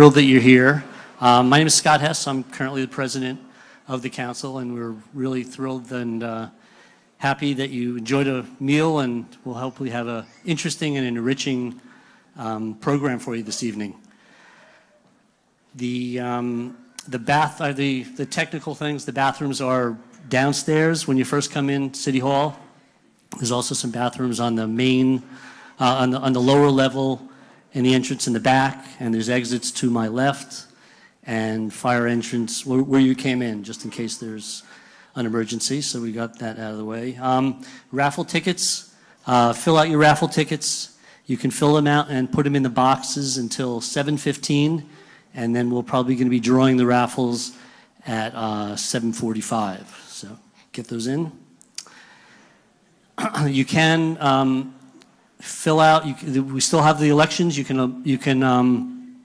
Thrilled that you're here. Um, My name is Scott Hess. I'm currently the president of the council, and we're really thrilled and uh, happy that you enjoyed a meal, and we'll hopefully have an interesting and enriching um, program for you this evening. The, um, the bath, uh, the, the technical things, the bathrooms are downstairs when you first come in City Hall. There's also some bathrooms on the main, uh, on the, on the lower level and the entrance in the back, and there's exits to my left and fire entrance where, where you came in, just in case there's an emergency. So we got that out of the way. Um, raffle tickets, uh, fill out your raffle tickets. You can fill them out and put them in the boxes until 7:15, and then we're probably going to be drawing the raffles at uh, 7:45. So get those in. you can. Um, fill out, we still have the elections, you can, uh, you can, um,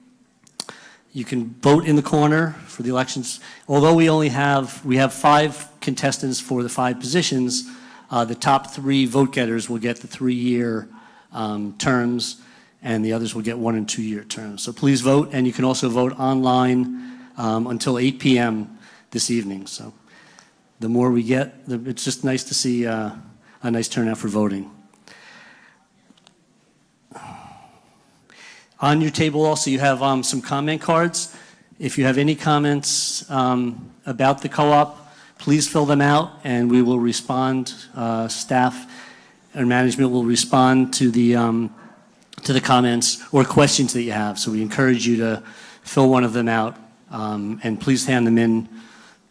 you can vote in the corner for the elections. Although we only have, we have five contestants for the five positions, uh, the top three vote getters will get the three-year um, terms, and the others will get one and two-year terms. So please vote, and you can also vote online um, until 8 PM this evening. So the more we get, the- it's just nice to see uh, a nice turnout for voting. On your table also, you have um, some comment cards. If you have any comments um, about the co-op, please fill them out, and we will respond, uh, staff and management will respond to the, um, to the comments or questions that you have. So we encourage you to fill one of them out, um, and please hand them in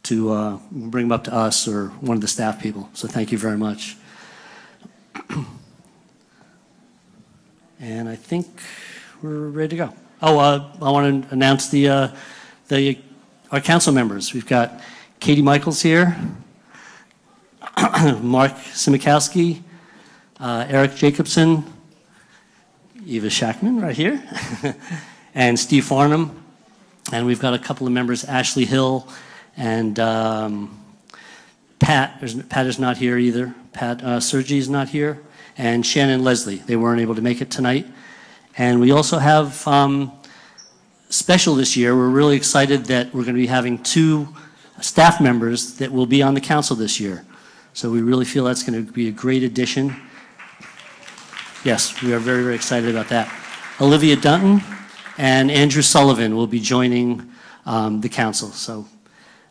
to, uh, bring them up to us or one of the staff people. So thank you very much. And I think we're ready to go. Oh, uh, I want to announce the, uh, the, our council members. We've got Katie Michaels here, Mark Simikowski, uh, Eric Jacobson, Eva Shackman right here, and Steve Farnham. And we've got a couple of members, Ashley Hill and um, Pat. Pat is not here either. Pat uh, Sergi is not here. And Shannon Leslie. They weren't able to make it tonight. And we also have um, special this year. We're really excited that we're going to be having two staff members that will be on the council this year. So we really feel that's going to be a great addition. Yes, we are very, very excited about that. Olivia Dunton and Andrew Sullivan will be joining um, the council. So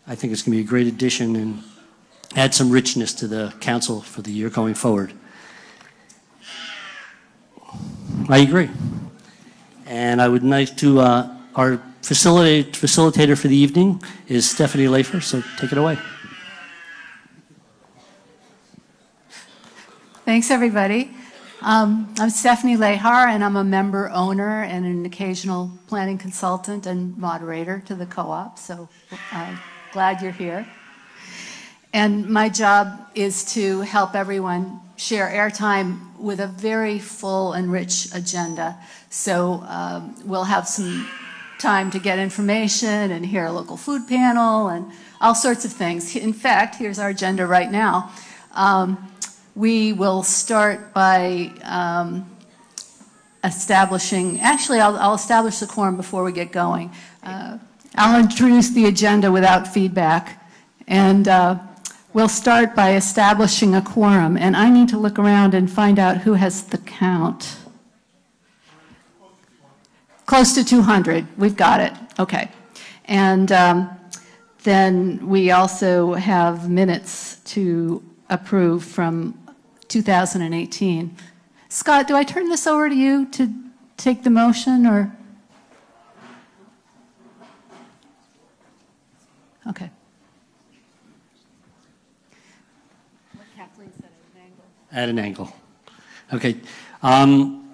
I think it's going to be a great addition and add some richness to the council for the year going forward. I agree. And I would like to, uh, our facilitate, facilitator for the evening is Stephanie Lafer, so take it away. Thanks, everybody. Um, I'm Stephanie Lehar, and I'm a member owner and an occasional planning consultant and moderator to the co-op, so uh, glad you're here. And my job is to help everyone share airtime with a very full and rich agenda. So um, we'll have some time to get information and hear a local food panel and all sorts of things. In fact, here's our agenda right now. Um, we will start by um, establishing, actually, I'll, I'll establish the quorum before we get going. Uh, I'll introduce the agenda without feedback. And uh, we'll start by establishing a quorum. And I need to look around and find out who has the count. Close to 200. We've got it. Okay. And um, then we also have minutes to approve from 2018. Scott, do I turn this over to you to take the motion or? Okay. At an angle. Okay. Um,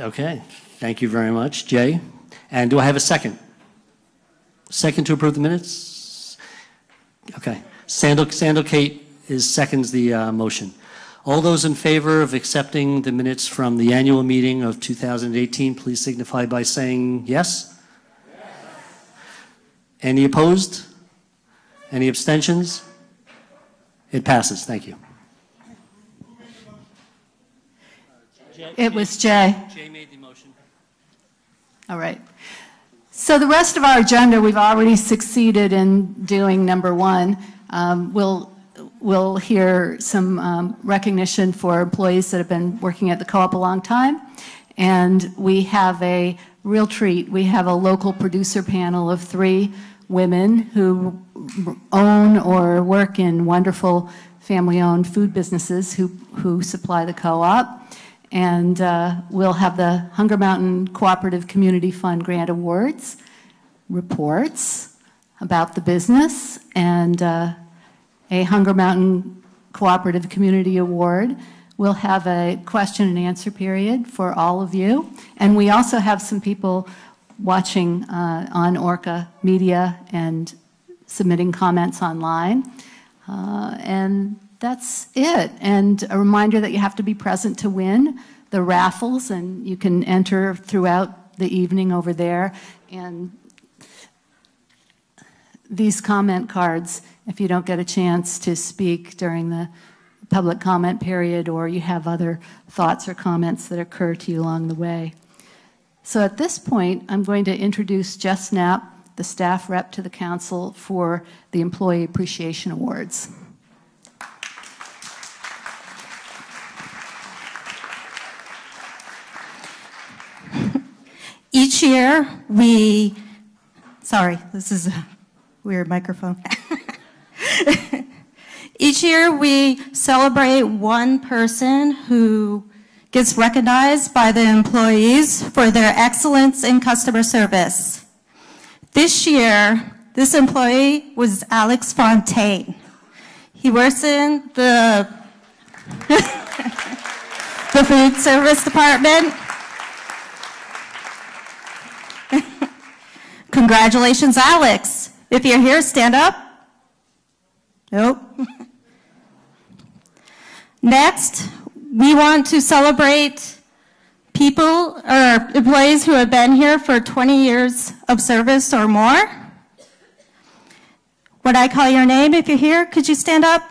Okay, thank you very much, Jay. And do I have a second? Second to approve the minutes? Okay. Sandal, Sandal Kate is seconds the uh, motion. All those in favor of accepting the minutes from the annual meeting of 2018, please signify by saying yes. Any opposed? Any abstentions? It passes. Thank you. It was Jay. Jay made the motion. All right. So the rest of our agenda, we've already succeeded in doing number one. Um, We'll, we'll hear some um, recognition for employees that have been working at the co-op a long time. And we have a real treat. We have a local producer panel of three women who own or work in wonderful family-owned food businesses who, who supply the co-op. And uh, we'll have the Hunger Mountain Cooperative Community Fund Grant Awards, reports about the business, and uh, a Hunger Mountain Cooperative Community Award. We'll have a question and answer period for all of you. And we also have some people watching uh, on Orca Media and submitting comments online. Uh, and that's it. And a reminder that you have to be present to win the raffles, and you can enter throughout the evening over there. And these comment cards, if you don't get a chance to speak during the public comment period or you have other thoughts or comments that occur to you along the way. So at this point, I'm going to introduce Jess Knapp, the staff rep to the council for the Employee Appreciation Awards. Each year, we, sorry, this is a weird microphone. Each year, we celebrate one person who gets recognized by the employees for their excellence in customer service. This year, this employee was Alex Fontaine. He works in the, the food service department. Congratulations, Alex. If you're here, stand up. Nope. Next, we want to celebrate people or employees who have been here for 20 years of service or more. Would I call your name, if you're here, could you stand up?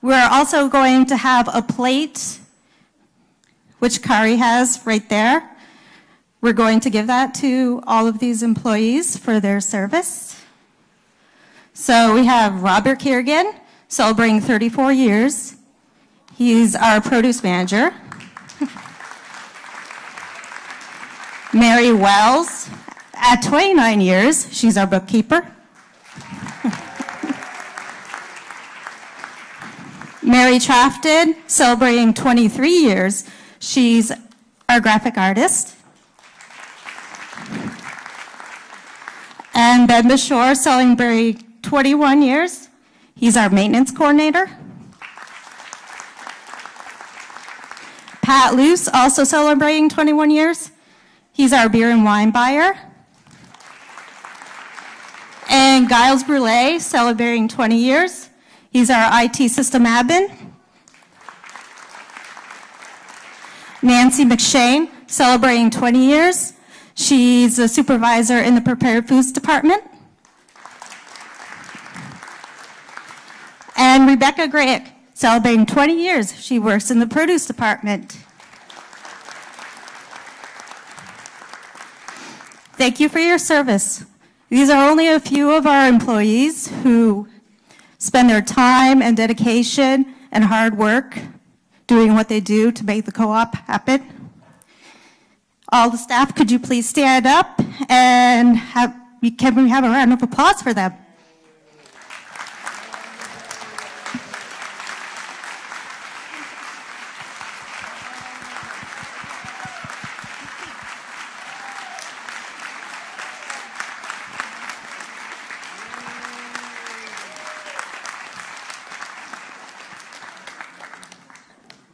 We're also going to have a plate, which Kari has right there. We're going to give that to all of these employees for their service. So we have Robert Kiergan, celebrating 34 years. He's our produce manager. Mary Wells, at 29 years, she's our bookkeeper. Mary Trafton, celebrating 23 years, she's our graphic artist. And Ben Bashore, celebrating 21 years, he's our maintenance coordinator. Pat Luce, also celebrating 21 years. He's our beer and wine buyer. And Giles Brule, celebrating 20 years. He's our IT system admin. Nancy McShane, celebrating 20 years. She's a supervisor in the prepared foods department. And Rebecca Grant, celebrating 20 years. She works in the produce department. Thank you for your service. These are only a few of our employees who spend their time and dedication and hard work doing what they do to make the co-op happen. All the staff, could you please stand up and have, can we have a round of applause for them?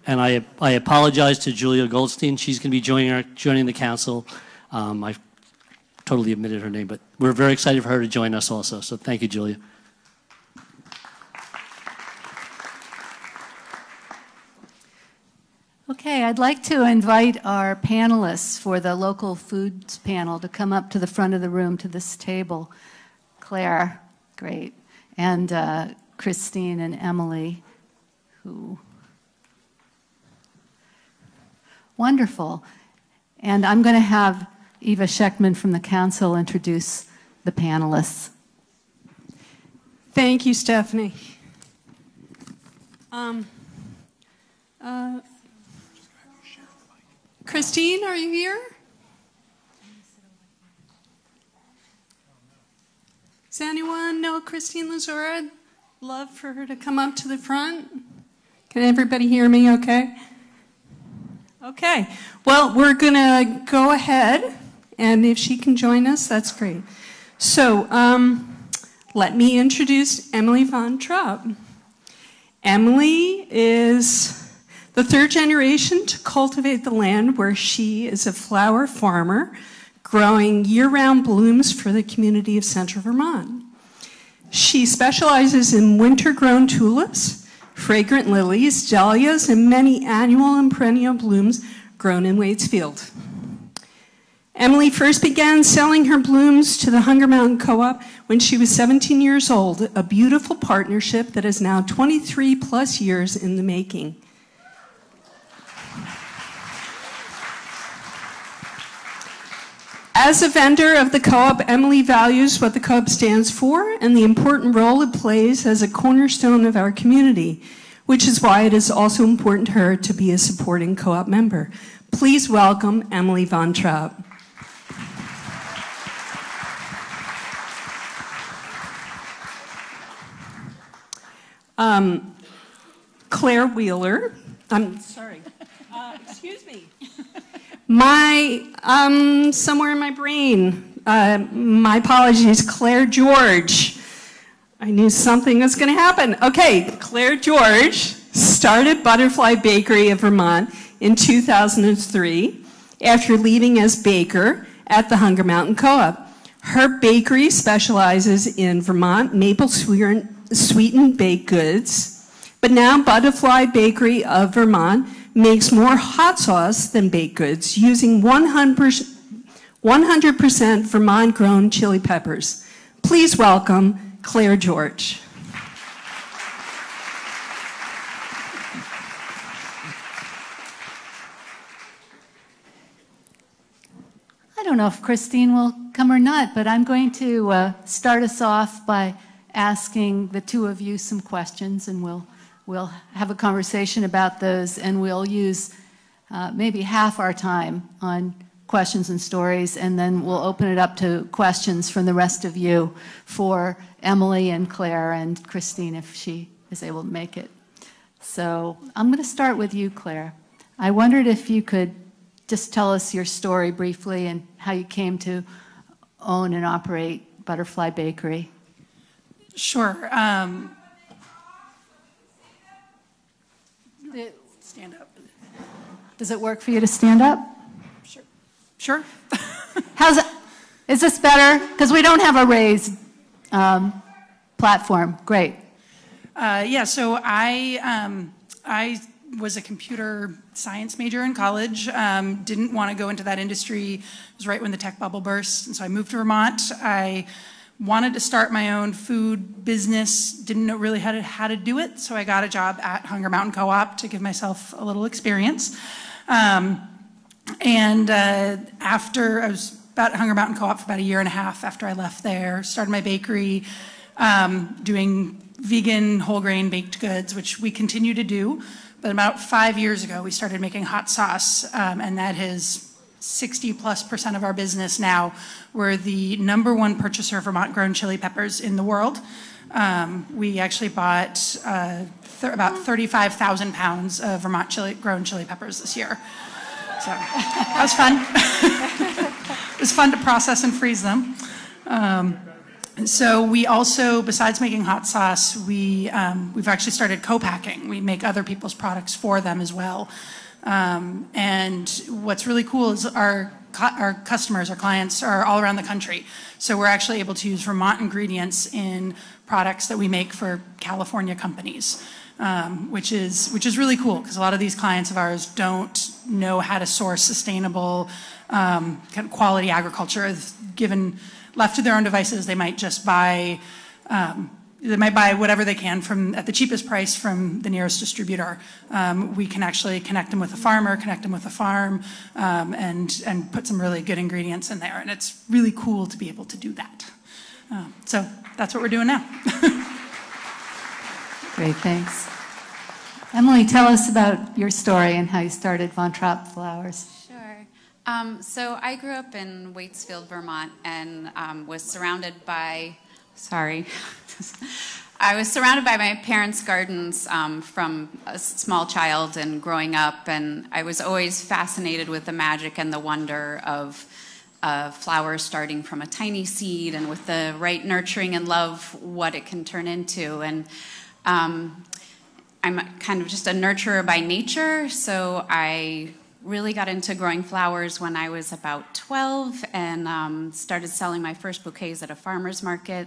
And I, I apologize to Julia Goldstein. She's going to be joining, our, joining the council. Um, I totally omitted her name, but we're very excited for her to join us also. So thank you, Julia. Okay, I'd like to invite our panelists for the local foods panel to come up to the front of the room to this table. Claire, great, and uh, Christine and Emily, who Wonderful. And I'm going to have Eva Scheckman from the council introduce the panelists. Thank you, Stephanie. Um, uh, Christine, are you here? Does anyone know Christine Lazura? Love for her to come up to the front. Can everybody hear me okay? Okay. Well, we're going to go ahead, and if she can join us, that's great. So, um, let me introduce Emily Von Trapp. Emily is the third generation to cultivate the land where she is a flower farmer, growing year round blooms for the community of central Vermont. She specializes in winter grown tulips, fragrant lilies, dahlias, and many annual and perennial blooms grown in Waitsfield. Emily first began selling her blooms to the Hunger Mountain Co op when she was 17 years old, a beautiful partnership that is now 23 plus years in the making. As a vendor of the co-op, Emily values what the co-op stands for and the important role it plays as a cornerstone of our community, which is why it is also important to her to be a supporting co-op member. Please welcome Emily Von Trapp. Um, Claire Wheeler, I'm sorry, uh, excuse me. My, um, somewhere in my brain, uh, my apologies, Claire George. I knew something was going to happen. Okay, Claire George started Butterfly Bakery of Vermont in 2003 after leaving as baker at the Hunger Mountain Co-op. Her bakery specializes in Vermont maple sweetened baked goods, but now Butterfly Bakery of Vermont makes more hot sauce than baked goods using 100%, 100% Vermont grown chili peppers. Please welcome Claire George. I don't know if Christine will come or not, but I'm going to uh, start us off by asking the two of you some questions and we'll We'll have a conversation about those and we'll use uh, maybe half our time on questions and stories, and then we'll open it up to questions from the rest of you for Emily and Claire and Christine if she is able to make it. So I'm going to start with you, Claire. I wondered if you could just tell us your story briefly and how you came to own and operate Butterfly Bakery. Sure. Um, stand up. Does it work for you to stand up? Sure. How's? Is this better? Because we don't have a raised um, platform. Great. Uh, yeah. So I um, I was a computer science major in college. Um, didn't want to go into that industry. It was right when the tech bubble burst, and so I moved to Vermont. I wanted to start my own food business, didn't know really how to, how to do it, so I got a job at Hunger Mountain Co-op to give myself a little experience. Um, and uh, after, I was about Hunger Mountain Co-op for about a year and a half after I left there, started my bakery, um, doing vegan whole grain baked goods, which we continue to do. But about five years ago, we started making hot sauce, um, and that has 60 plus percent of our business now. We're the number one purchaser of Vermont grown chili peppers in the world. Um, we actually bought uh, th about 35,000 pounds of Vermont chili, grown chili peppers this year. So that was fun. it was fun to process and freeze them. Um, so we also, besides making hot sauce, we, um, we've actually started co-packing. We make other people's products for them as well. Um, and what's really cool is our our customers, our clients are all around the country. So we're actually able to use Vermont ingredients in products that we make for California companies, um, which is which is really cool because a lot of these clients of ours don't know how to source sustainable um, kind of quality agriculture. Given left to their own devices, they might just buy um, they might buy whatever they can from, at the cheapest price from the nearest distributor. Um, We can actually connect them with a farmer, connect them with a farm, um, and, and put some really good ingredients in there. And it's really cool to be able to do that. Um, So that's what we're doing now. Great, thanks. Emily, tell us about your story and how you started Von Trapp Flowers. Sure. Um, so I grew up in Waitsfield, Vermont, and um, was surrounded by, sorry, I was surrounded by my parents' gardens um, from a small child and growing up, and I was always fascinated with the magic and the wonder of a flower starting from a tiny seed and with the right nurturing and love, what it can turn into. And um, I'm kind of just a nurturer by nature, so I really got into growing flowers when I was about 12 and um, started selling my first bouquets at a farmer's market.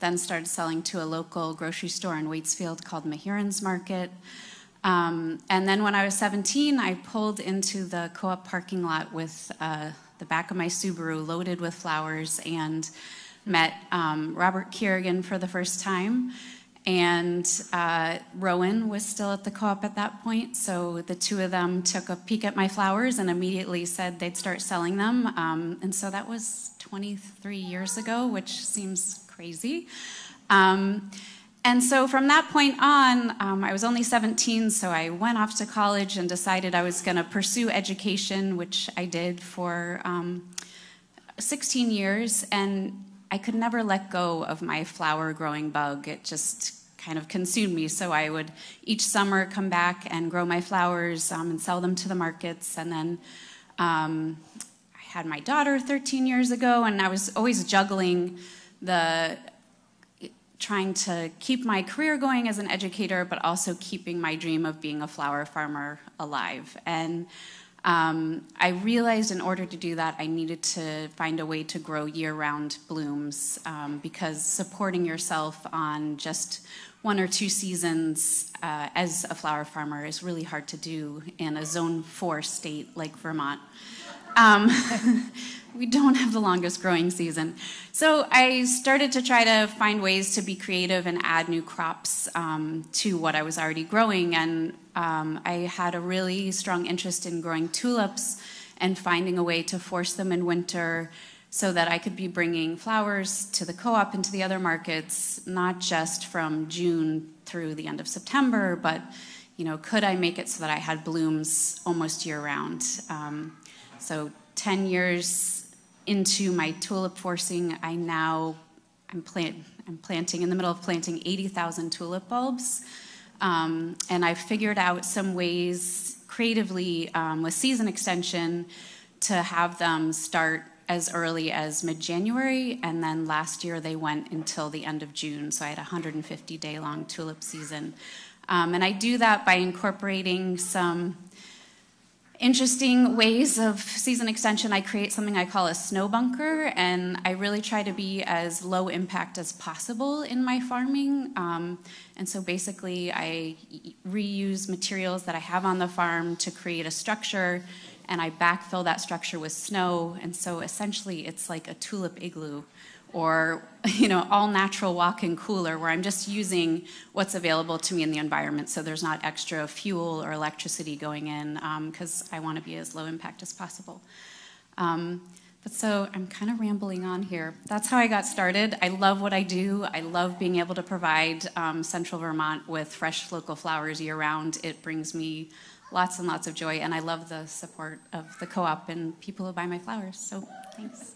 Then started selling to a local grocery store in Waitsfield called Mehuron's Market. Um, and then when I was 17, I pulled into the co op parking lot with uh, the back of my Subaru loaded with flowers and met um, Robert Kerrigan for the first time. And uh, Rowan was still at the co op at that point, so the two of them took a peek at my flowers and immediately said they'd start selling them. Um, and so that was 23 years ago, which seems crazy. Um, and so from that point on, um, I was only 17, so I went off to college and decided I was going to pursue education, which I did for um, 16 years. And I could never let go of my flower growing bug. It just kind of consumed me. So I would each summer come back and grow my flowers um, and sell them to the markets. And then um, I had my daughter 13 years ago, and I was always juggling the trying to keep my career going as an educator, but also keeping my dream of being a flower farmer alive. And um, I realized in order to do that, I needed to find a way to grow year round blooms um, because supporting yourself on just one or two seasons uh, as a flower farmer is really hard to do in a zone four state like Vermont. Um, we don't have the longest growing season. So I started to try to find ways to be creative and add new crops um, to what I was already growing. And um, I had a really strong interest in growing tulips and finding a way to force them in winter so that I could be bringing flowers to the co-op and to the other markets, not just from June through the end of September, but you know, could I make it so that I had blooms almost year round? Um, so 10 years into my tulip forcing, I now I'm, plant, I'm planting in the middle of planting 80,000 tulip bulbs, um, and I've figured out some ways creatively um, with season extension to have them start as early as mid-January, and then last year they went until the end of June. So I had a 150 day long tulip season. Um, and I do that by incorporating some interesting ways of season extension. I create something I call a snow bunker, and I really try to be as low impact as possible in my farming. Um, and so basically, I reuse materials that I have on the farm to create a structure and I backfill that structure with snow. And so essentially, it's like a tulip igloo or you know all natural walk-in cooler where i'm just using what's available to me in the environment. So there's not extra fuel or electricity going in because um, i want to be as low impact as possible. Um, but so i'm kind of rambling on here. That's how i got started. I love what i do. I love being able to provide um, central vermont with fresh local flowers year round. It brings me lots and lots of joy, and I love the support of the co-op and people who buy my flowers. So thanks.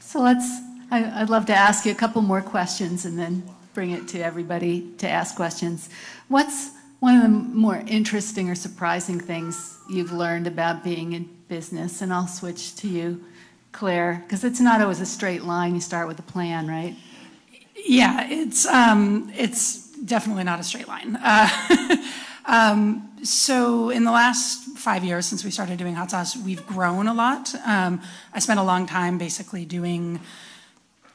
So let's, I, would love to ask you a couple more questions and then bring it to everybody to ask questions. What's one of the more interesting or surprising things you've learned about being in business? And I'll switch to you, Claire, because it's not always a straight line. You start with a plan, right? Yeah, it's um, it's definitely not a straight line. Uh, um, so in the last five years since we started doing hot sauce, we've grown a lot. Um, I spent a long time basically doing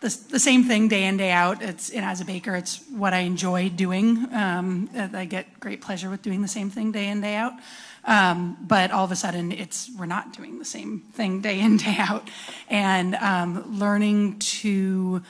the, the same thing day in, day out. It's, as a baker, it's what I enjoy doing. Um, I get great pleasure with doing the same thing day in, day out. Um, but all of a sudden, it's we're not doing the same thing day in, day out. And um, learning to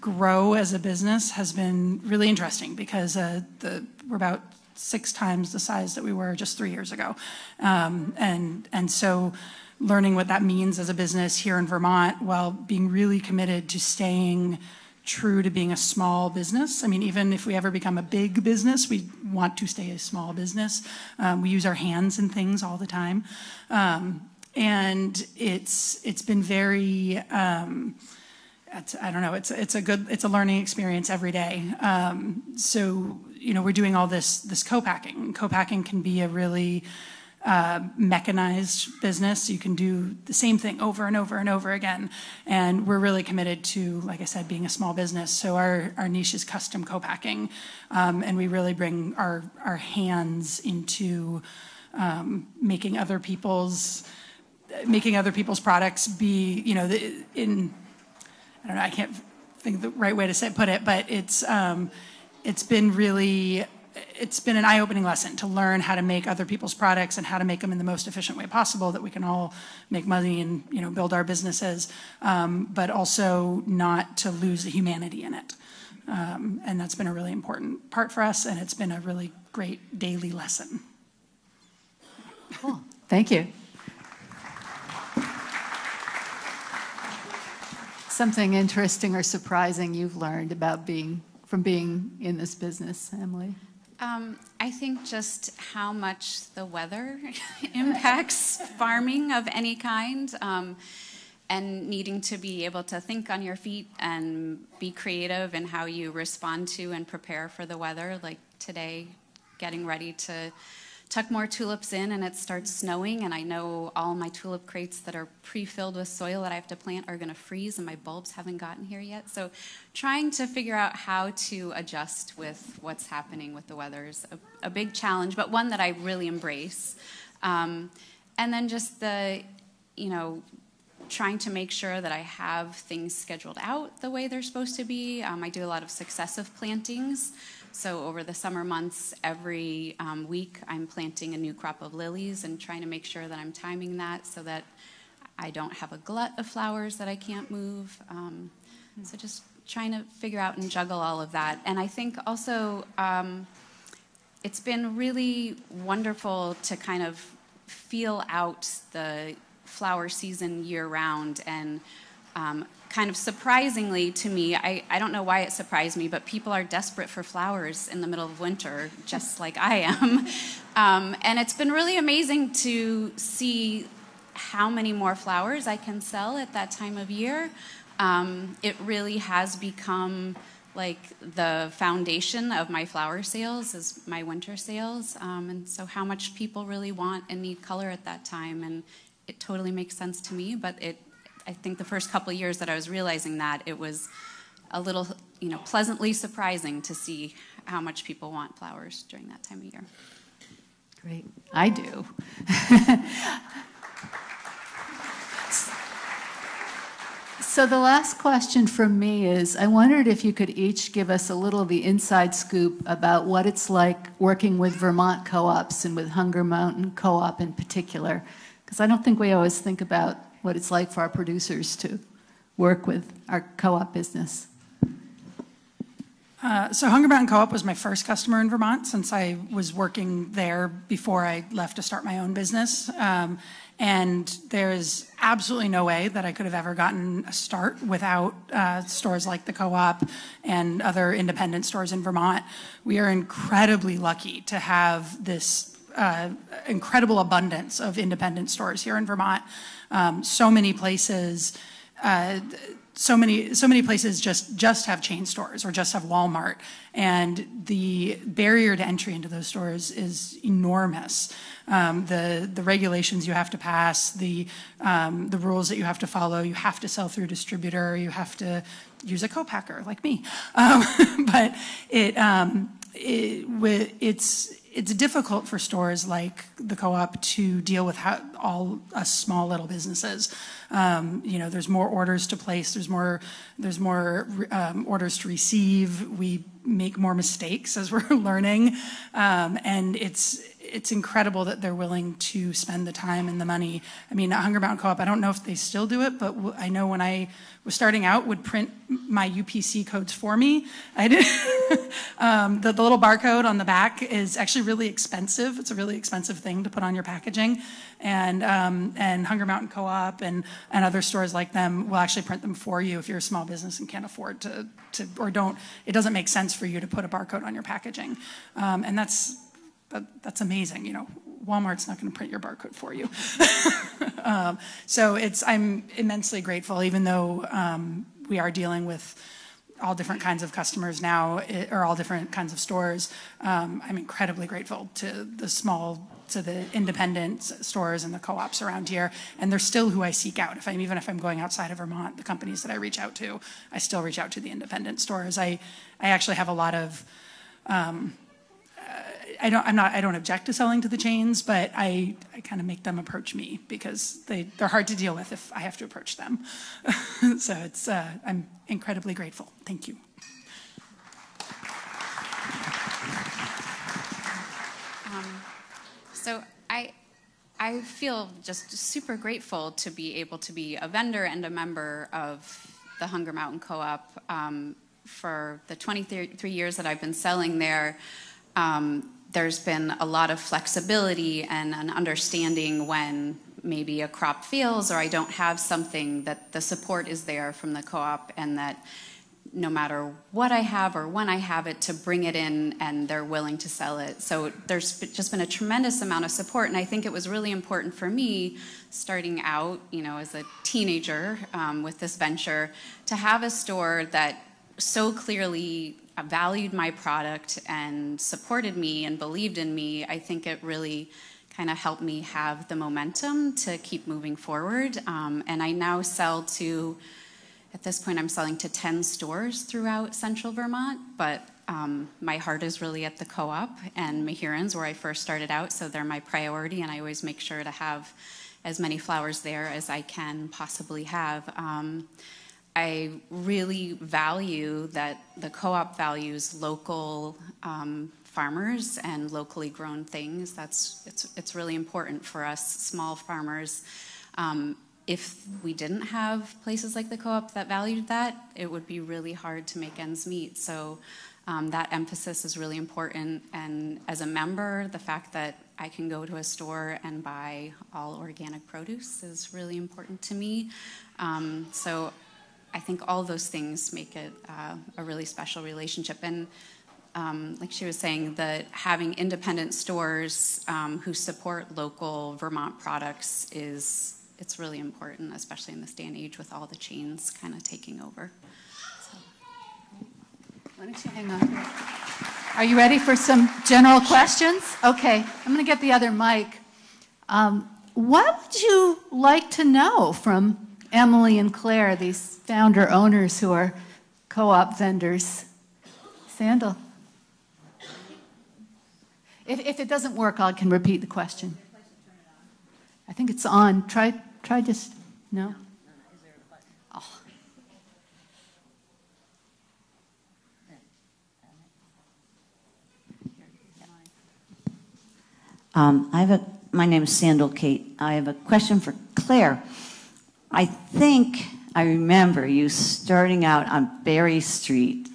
grow as a business has been really interesting because uh, the, we're about six times the size that we were just three years ago. Um, and, and so learning what that means as a business here in Vermont while being really committed to staying true to being a small business. I mean, even if we ever become a big business, we want to stay a small business. Um, we use our hands and things all the time. Um, and it's, it's been very, I don't know, it's, it's a good, it's a learning experience every day. Um, so, you know, we're doing all this, this co-packing. Co-packing can be a really, uh, mechanized business. You can do the same thing over and over and over again. And we're really committed to, like I said, being a small business. So our, our niche is custom co-packing. Um, and we really bring our, our hands into um, making other people's making other people's products be, you know, in I don't know, I can't think of the right way to say, put it, but it's um, it's been really it's been an eye-opening lesson to learn how to make other people's products and how to make them in the most efficient way possible that we can all make money and you know build our businesses, um, but also not to lose the humanity in it. Um, and that's been a really important part for us, and it's been a really great daily lesson. Cool. Thank you. Something interesting or surprising you've learned about being from being in this business, Emily? Um, I think just how much the weather impacts farming of any kind, um, and needing to be able to think on your feet and be creative in how you respond to and prepare for the weather. Like today, getting ready to tuck more tulips in and it starts snowing and I know all my tulip crates that are pre-filled with soil that I have to plant are going to freeze and my bulbs haven't gotten here yet. So trying to figure out how to adjust with what's happening with the weather is a, a big challenge, but one that I really embrace. Um, and then just the, you know, trying to make sure that I have things scheduled out the way they're supposed to be. Um, I do a lot of successive plantings. So over the summer months, every um, week I'm planting a new crop of lilies and trying to make sure that I'm timing that so that I don't have a glut of flowers that I can't move. Um, so just trying to figure out and juggle all of that. And I think also um, it's been really wonderful to kind of feel out the flower season year round and um, kind of surprisingly to me, I, I don't know why it surprised me, but people are desperate for flowers in the middle of winter, just like I am. Um, and it's been really amazing to see how many more flowers I can sell at that time of year. Um, it really has become like the foundation of my flower sales is my winter sales. Um, and so how much people really want and need color at that time. And it totally makes sense to me, but it I think the first couple years that I was realizing that, it was a little, you know, pleasantly surprising to see how much people want flowers during that time of year. Great. I do. so the last question from me is, I wondered if you could each give us a little of the inside scoop about what it's like working with Vermont co-ops and with Hunger Mountain Co-op in particular, because I don't think we always think about what it's like for our producers to work with our co-op business. Uh, so Hunger Mountain Co-op was my first customer in Vermont since I was working there before I left to start my own business. Um, and there is absolutely no way that I could have ever gotten a start without uh, stores like the Co-op and other independent stores in Vermont. We are incredibly lucky to have this uh, incredible abundance of independent stores here in Vermont. Um, so many places, uh, so many so many places just just have chain stores or just have Walmart, and the barrier to entry into those stores is enormous. Um, the the regulations you have to pass, the um, the rules that you have to follow. You have to sell through distributor. You have to use a co-packer like me. Um, but it, um, it it's it's difficult for stores like the co-op to deal with how, all us small little businesses. Um, you know, there's more orders to place. There's more. There's more um, orders to receive. We make more mistakes as we're learning, um, and it's it's incredible that they're willing to spend the time and the money. I mean, at Hunger Mountain Co-op, I don't know if they still do it, but I know when I was starting out, would print my UPC codes for me. I did. um, the, the little barcode on the back is actually really expensive. It's a really expensive thing to put on your packaging, and um, and Hunger Mountain Co-op and and other stores like them will actually print them for you if you're a small business and can't afford to to or don't. It doesn't make sense for you to put a barcode on your packaging, um, and that's that, that's amazing. You know, Walmart's not going to print your barcode for you. um, so it's I'm immensely grateful, even though um, we are dealing with all different kinds of customers now, it, or all different kinds of stores. Um, I'm incredibly grateful to the small, to the independent stores and the co-ops around here, and they're still who I seek out. If I'm even if I'm going outside of Vermont, the companies that I reach out to, I still reach out to the independent stores. I I actually have a lot of um, I don't, I'm not, I don't object to selling to the chains, but I, I kind of make them approach me because they, they're hard to deal with if I have to approach them. so it's, uh, I'm incredibly grateful. Thank you. So I, I feel just super grateful to be able to be a vendor and a member of the Hunger Mountain Co-op um, for the 23 years that I've been selling there. Um, there's been a lot of flexibility and an understanding when maybe a crop fails or I don't have something that the support is there from the co-op and that no matter what I have or when I have it to bring it in and they're willing to sell it. So there's just been a tremendous amount of support and I think it was really important for me starting out, you know, as a teenager um, with this venture to have a store that so clearly valued my product and supported me and believed in me, I think it really kind of helped me have the momentum to keep moving forward. Um, and I now sell to, at this point, I'm selling to 10 stores throughout central Vermont, but um, my heart is really at the co op and Mehuron's where I first started out, so they're my priority, and I always make sure to have as many flowers there as I can possibly have. Um, I really value that the co-op values local um, farmers and locally grown things. That's it's it's really important for us small farmers. Um, if we didn't have places like the co-op that valued that, it would be really hard to make ends meet. So um, that emphasis is really important. And as a member, the fact that I can go to a store and buy all organic produce is really important to me. Um, so I think all those things make it uh, a really special relationship. And um, like she was saying, that having independent stores um, who support local Vermont products is it's really important, especially in this day and age with all the chains kind of taking over. So. Why don't you hang on? Are you ready for some general questions? Okay, I'm going to get the other mic. Um, what would you like to know from Emily and Claire, these founder owners who are co op vendors. Sandal. If, if it doesn't work, I can repeat the question. I think it's on. Try, try just, no? Oh. Um, I have a, my name is Sandal Kate. I have a question for Claire. I think I remember you starting out on Barre Street.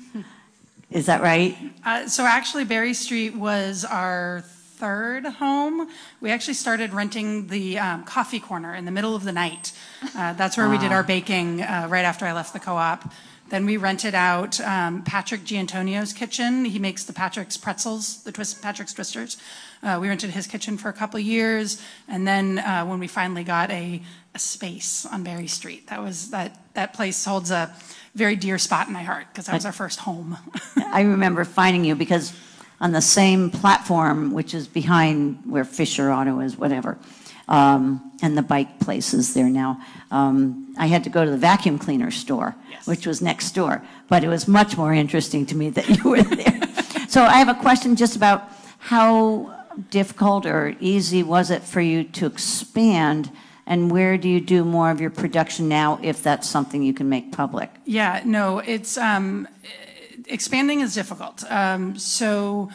Is that right? Uh, so actually, Barre Street was our third home. We actually started renting the um, coffee corner in the middle of the night. Uh, that's where we did our baking uh, right after I left the co-op. Then we rented out um, Patrick Giantonio's kitchen. He makes the Patrick's pretzels, the twist, Patrick's twisters. Uh, we rented his kitchen for a couple years, and then uh, when we finally got a, a, space on Barre Street, that was that that place holds a very dear spot in my heart because that was our first home. I remember finding you because on the same platform, which is behind where Fisher Auto is, whatever, um, and the bike place is there now. Um, I had to go to the vacuum cleaner store, yes. which was next door, but it was much more interesting to me that you were there. so I have a question just about how difficult or easy was it for you to expand? And where do you do more of your production now, if that's something you can make public? Yeah, no, it's um, expanding is difficult. Um, so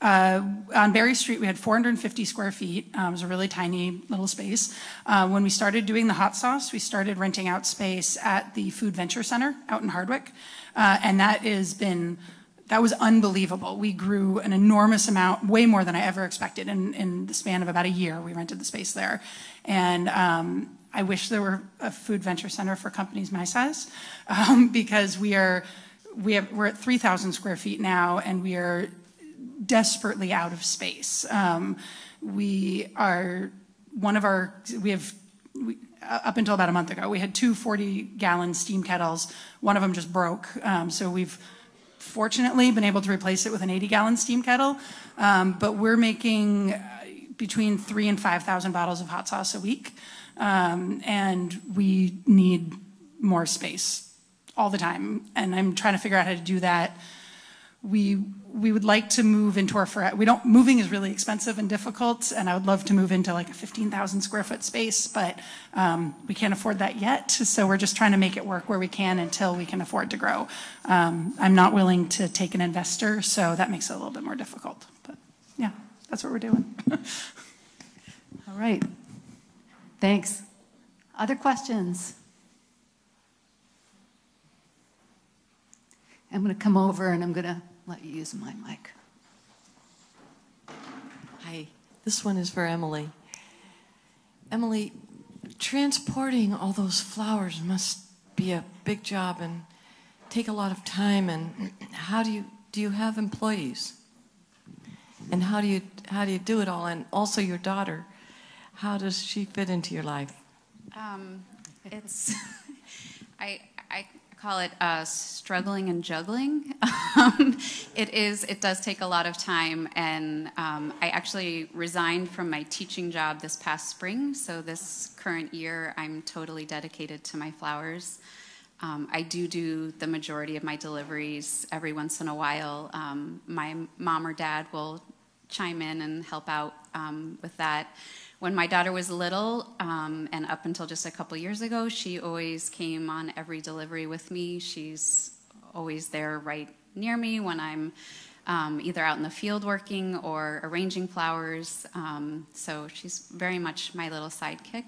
uh, on Barre Street, we had 450 square feet. Um, it was a really tiny little space. Uh, when we started doing the hot sauce, we started renting out space at the Food Venture Center out in Hardwick, uh, and that has been that was unbelievable. We grew an enormous amount, way more than I ever expected in, in the span of about a year. We rented the space there. And um, I wish there were a food venture center for companies my size um, because we are, we have, we're at 3,000 square feet now and we are desperately out of space. Um, we are, one of our, we have, we, up until about a month ago, we had two 40 gallon steam kettles. One of them just broke. Um, so we've fortunately been able to replace it with an 80 gallon steam kettle. Um, but we're making uh, between three and 5,000 bottles of hot sauce a week. Um, and we need more space all the time. And I'm trying to figure out how to do that we we would like to move into our we don't moving is really expensive and difficult and i would love to move into like a 15000 square foot space but um, we can't afford that yet so we're just trying to make it work where we can until we can afford to grow um, i'm not willing to take an investor so that makes it a little bit more difficult that's what we're doing all right thanks other questions I'm going to come over and I'm going to let you use my mic. Hi, this one is for Emily. Emily, transporting all those flowers must be a big job and take a lot of time. And how do you do? You have employees, and how do you how do you do it all? And also your daughter, how does she fit into your life? Um, it's I I call it uh, struggling and juggling. Um, it is. It does take a lot of time, and um, I actually resigned from my teaching job this past spring. So this current year, I'm totally dedicated to my flowers. Um, I do do the majority of my deliveries every once in a while. Um, my mom or dad will chime in and help out um, with that. When my daughter was little, um, and up until just a couple years ago, she always came on every delivery with me. She's always there right near me when I'm um, either out in the field working or arranging flowers. Um, so she's very much my little sidekick.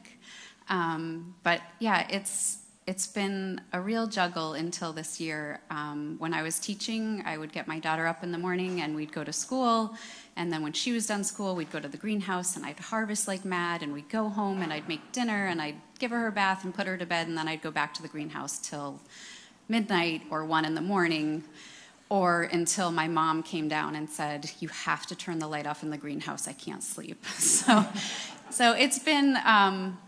Um, but yeah, it's it's been a real juggle until this year. Um, when I was teaching, I would get my daughter up in the morning and we'd go to school. And then when she was done school, we'd go to the greenhouse and I'd harvest like mad. And we'd go home and I'd make dinner and I'd give her her bath and put her to bed. And then I'd go back to the greenhouse till midnight or one in the morning or until my mom came down and said, "You have to turn the light off in the greenhouse. I can't sleep." So, so it's been um,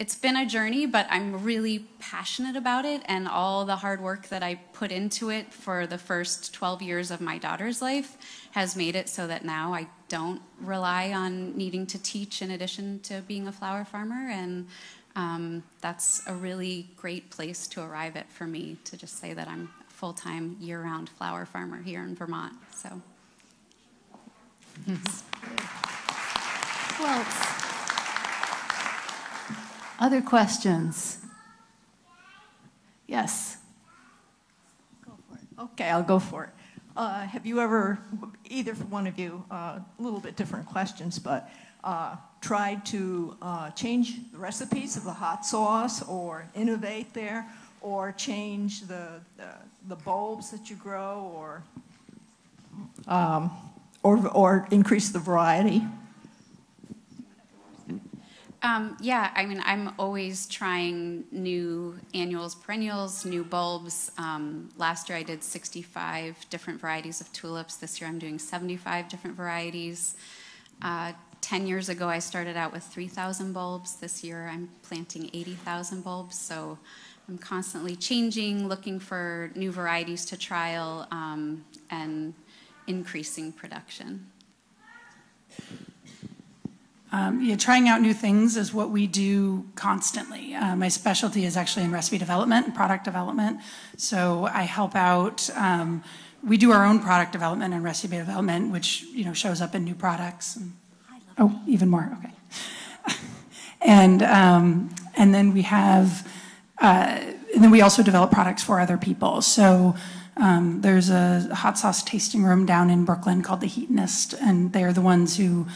it's been a journey, but I'm really passionate about it, and all the hard work that I put into it for the first 12 years of my daughter's life has made it so that now I don't rely on needing to teach in addition to being a flower farmer, and um, that's a really great place to arrive at for me to just say that I'm a full-time year-round flower farmer here in Vermont. So. Who else? Other questions? Yes. Go for it. Okay, I'll go for it. Uh, have you ever, either one of you, uh, a uh, little bit different questions, but uh, tried to uh, change the recipes of the hot sauce or innovate there or change the, the, the bulbs that you grow or, um, or, or increase the variety? Um, yeah, I mean, I'm always trying new annuals, perennials, new bulbs. Um, last year I did 65 different varieties of tulips. This year I'm doing 75 different varieties. Uh, 10 years ago I started out with 3,000 bulbs. This year I'm planting 80,000 bulbs. So I'm constantly changing, looking for new varieties to trial, um, and increasing production. Um, yeah, trying out new things is what we do constantly. Uh, my specialty is actually in recipe development and product development. So I help out. Um, we do our own product development and recipe development, which you know shows up in new products. And, oh, even more. Okay. and um, and then we have, uh, and then we also develop products for other people. So. Um, there's a hot sauce tasting room down in Brooklyn called the Heatonist, and they're the ones who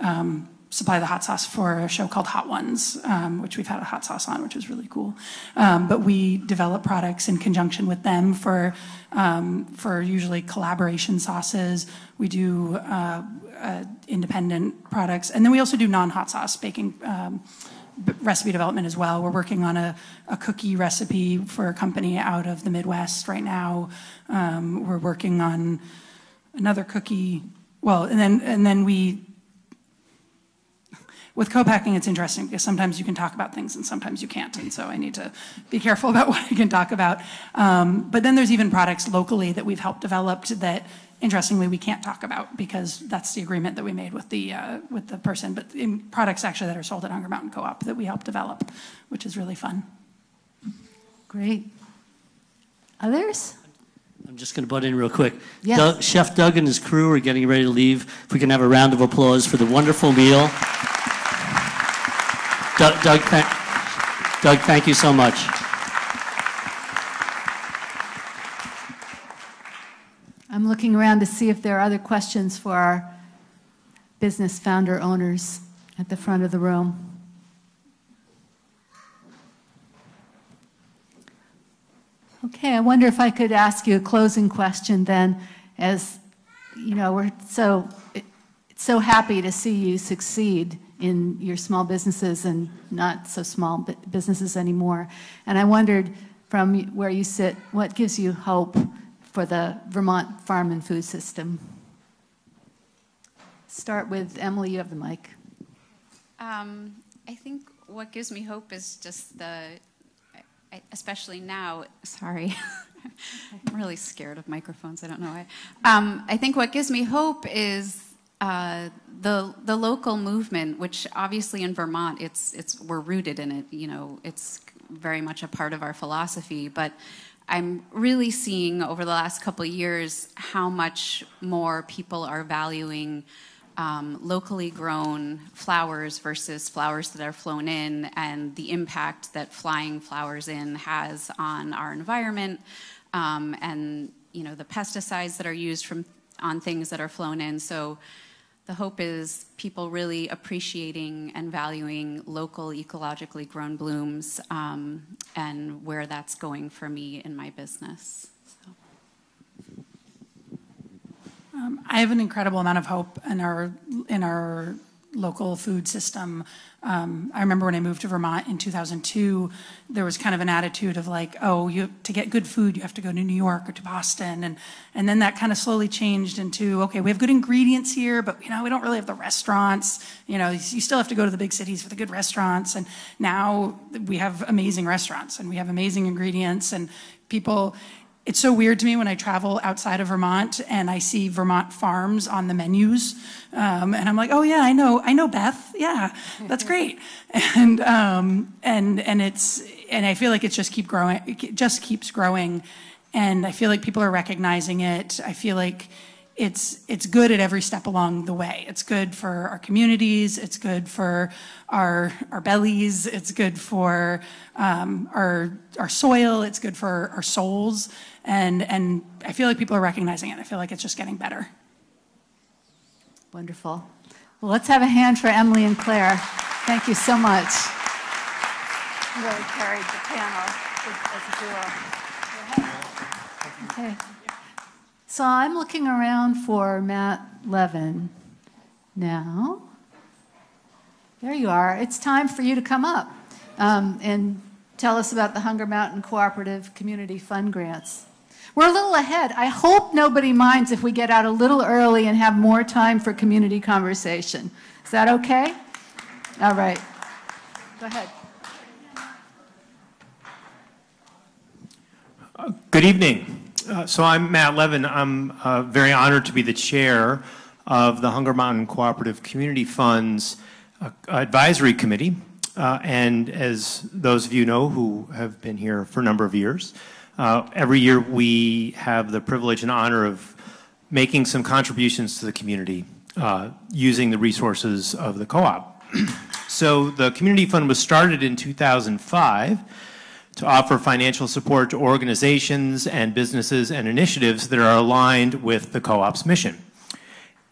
um, supply the hot sauce for a show called Hot Ones, um, which we've had a hot sauce on, which is really cool. Um, but we develop products in conjunction with them for um, for usually collaboration sauces. We do uh, uh, independent products, and then we also do non-hot sauce baking. Um, recipe development as well. We're working on a, a, cookie recipe for a company out of the Midwest right now. Um, we're working on another cookie. Well, and then and then we with co-packing, it's interesting because sometimes you can talk about things and sometimes you can't. And so I need to be careful about what I can talk about. Um, but then there's even products locally that we've helped develop that interestingly we can't talk about because that's the agreement that we made with the uh, with the person but in products actually that are sold at hunger mountain co-op that we help develop which is really fun great others I'm just going to butt in real quick. Yes. Doug, Chef Doug and his crew are getting ready to leave. If we can have a round of applause for the wonderful meal. Doug, Doug, thank, Doug, thank you so much. I'm looking around to see if there are other questions for our business founder owners at the front of the room. Okay, I wonder if I could ask you a closing question then, as you know, we're so so happy to see you succeed in your small businesses and not so small businesses anymore. And I wondered from where you sit, what gives you hope for the Vermont farm and food system? Start with Emily, you have the mic. Um, I think what gives me hope is just the, especially now, sorry. I'm really scared of microphones. I don't know why. Um, I think what gives me hope is uh, the the local movement, which obviously in Vermont, it's it's we're rooted in it. You know, it's very much a part of our philosophy. But I'm really seeing over the last couple of years how much more people are valuing um, locally grown flowers versus flowers that are flown in, and the impact that flying flowers in has on our environment, um, and you know the pesticides that are used from on things that are flown in. So the hope is people really appreciating and valuing local ecologically grown blooms um, and where that's going for me in my business. Um, I have an incredible amount of hope in our in our local food system. Um, I remember when I moved to Vermont in 2002, there was kind of an attitude of like, oh, you, to get good food, you have to go to New York or to Boston. And, and then that kind of slowly changed into, okay, we have good ingredients here, but you know, we don't really have the restaurants. You know, you still have to go to the big cities for the good restaurants. And now we have amazing restaurants and we have amazing ingredients and people, it's so weird to me when I travel outside of Vermont and I see Vermont farms on the menus, um, and I'm like, oh yeah, I know, I know Beth, yeah, that's great, and um, and and it's and I feel like it's just keep growing, it just keeps growing, and I feel like people are recognizing it. I feel like it's it's good at every step along the way. It's good for our communities. It's good for our our bellies. It's good for um, our our soil. It's good for our souls. And and I feel like people are recognizing it. I feel like it's just getting better. Wonderful. Well, let's have a hand for Emily and Claire. Thank you so much. Really carried the panel as a duo. Okay. So I'm looking around for Matt Levin now. There you are. It's time for you to come up um, and tell us about the Hunger Mountain Cooperative Community Fund Grants. We're a little ahead. I hope nobody minds if we get out a little early and have more time for community conversation. Is that okay? All right. Go ahead. good evening. Uh, so I'm Matt Levin. I'm uh, very honored to be the chair of the Hunger Mountain Cooperative Community Funds uh, advisory committee. Uh, and as those of you know who have been here for a number of years, every year we have the privilege and honor of making some contributions to the community uh, using the resources of the co-op. so the community fund was started in 2005 to offer financial support to organizations and businesses and initiatives that are aligned with the co-op's mission.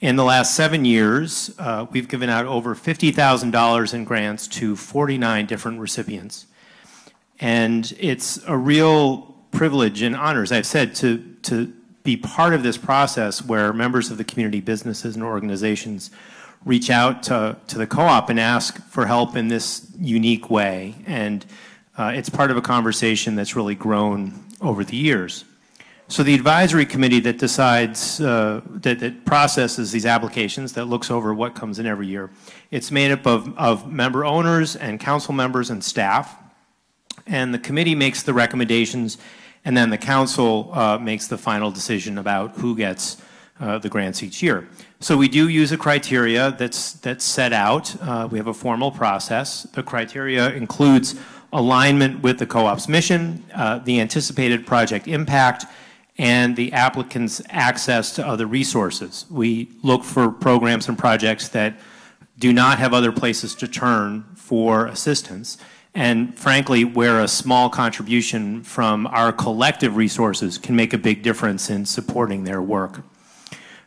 In the last seven years, uh, we've given out over $50,000 in grants to 49 different recipients. And it's a real privilege and honor, as I've said, to, to be part of this process where members of the community, businesses, and organizations reach out to, to the co-op and ask for help in this unique way. And uh, it's part of a conversation that's really grown over the years. So the advisory committee that decides, uh, that, that, processes these applications, that looks over what comes in every year, it's made up of, of member owners and council members and staff. And the committee makes the recommendations, and then the council uh, makes the final decision about who gets uh, the grants each year. So we do use a criteria that's, that's set out. Uh, we have a formal process. The criteria includes alignment with the co-op's mission, uh, the anticipated project impact, and the applicant's access to other resources. We look for programs and projects that do not have other places to turn for assistance. And frankly, where a small contribution from our collective resources can make a big difference in supporting their work.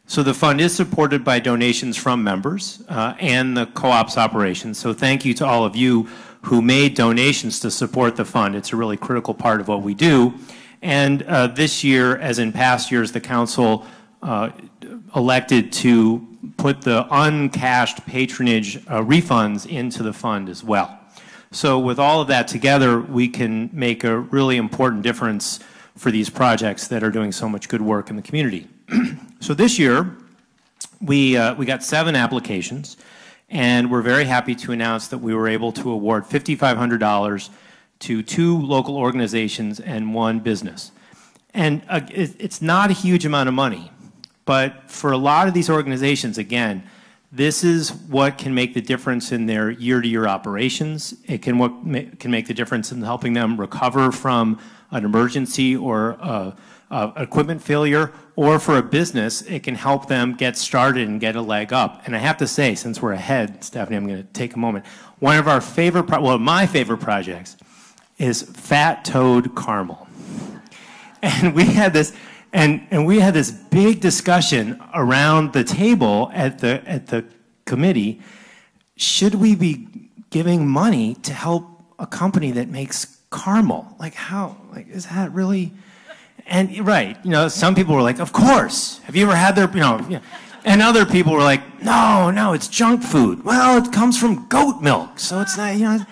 So the fund is supported by donations from members uh, and the co-op's operations. So thank you to all of you who made donations to support the fund. It's a really critical part of what we do. And uh, this year, as in past years, the council uh, elected to put the uncashed patronage uh, refunds into the fund as well. So with all of that together, we can make a really important difference for these projects that are doing so much good work in the community. so this year, we, uh, we got seven applications, and we're very happy to announce that we were able to award $5,500 to two local organizations and one business. And uh, it, it's not a huge amount of money, but for a lot of these organizations, again, this is what can make the difference in their year-to-year -year operations. It can what can make the difference in helping them recover from an emergency or a, a equipment failure, or for a business, it can help them get started and get a leg up. And I have to say, since we're ahead, Stephanie, I'm going to take a moment. One of our favorite, well, my favorite projects is fat toad caramel. And we had this, and, and we had this big discussion around the table at the, at the committee. Should we be giving money to help a company that makes caramel? Like how, like, is that really? And right, you know, some people were like, of course. Have you ever had their, you know, know and other people were like, no, no, it's junk food. Well, it comes from goat milk, so it's not, you know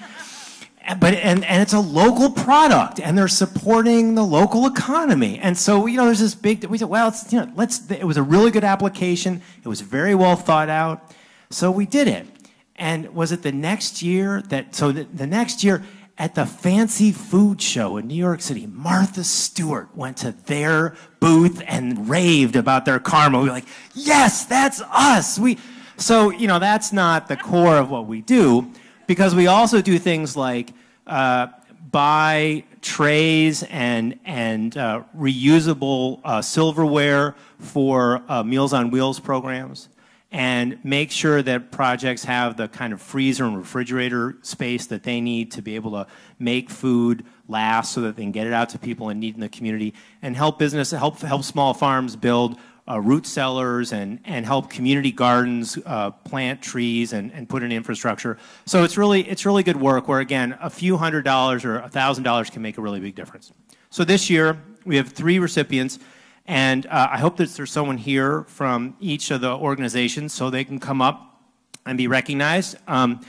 but and, and it's a local product and they're supporting the local economy. And so you know there's this big we said well it's, you know let's it was a really good application. It was very well thought out. So we did it. And was it the next year that so the, the next year at the fancy food show in new york city martha stewart went to their booth and raved about their karma. We were like yes that's us. We so you know that's not the core of what we do because we also do things like uh, buy trays and, and uh, reusable uh, silverware for uh, Meals on Wheels programs and make sure that projects have the kind of freezer and refrigerator space that they need to be able to make food last so that they can get it out to people in need in the community and help business, help, help small farms build uh, root cellars and, and help community gardens uh, plant trees and, and put in infrastructure. So it's really, it's really good work where, again, a few hundred dollars or a thousand dollars can make a really big difference. So this year, we have three recipients. And uh, I hope that there's someone here from each of the organizations so they can come up and be recognized. Um,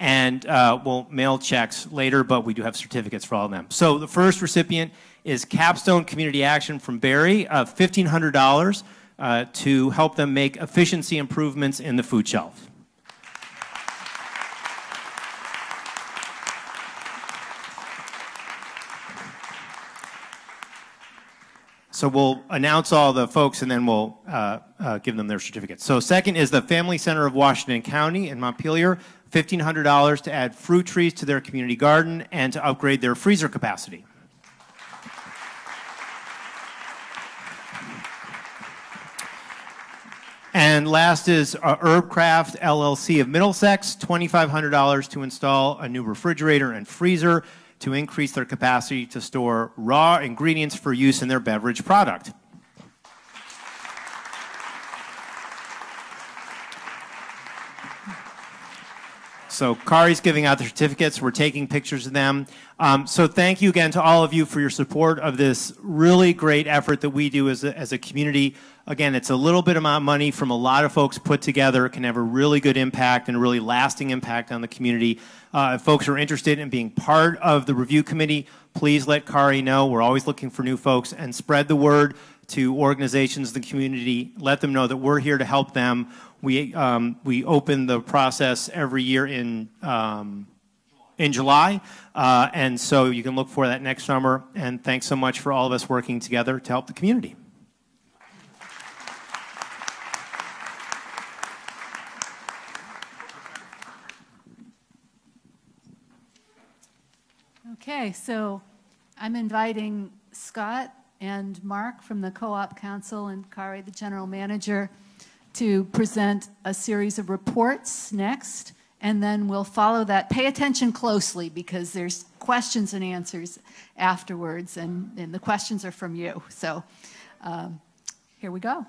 and uh, we'll mail checks later, but we do have certificates for all of them. So the first recipient is Capstone Community Action from Barre, uh, $1,500 uh, to help them make efficiency improvements in the food shelf. So we'll announce all the folks and then we'll uh, uh, give them their certificates. So second is the Family Center of Washington County in Montpelier, $1,500 to add fruit trees to their community garden and to upgrade their freezer capacity. And last is uh, Herbcraft LLC of Middlesex, $2,500 to install a new refrigerator and freezer to increase their capacity to store raw ingredients for use in their beverage product. So Kari's giving out the certificates. We're taking pictures of them. Um, so thank you again to all of you for your support of this really great effort that we do as a, as a community. Again, it's a little bit of money from a lot of folks put together. It can have a really good impact and a really lasting impact on the community. Uh, if folks are interested in being part of the review committee, please let Kari know. We're always looking for new folks and spread the word to organizations in the community. Let them know that we're here to help them. We, um, we open the process every year in, um, in July, uh, and so you can look for that next summer. And thanks so much for all of us working together to help the community. Okay, so I'm inviting Scott and Mark from the Co-op Council and Kari, the General Manager, to present a series of reports next, and then we'll follow that. Pay attention closely because there's questions and answers afterwards, and, and the questions are from you. So um, here we go.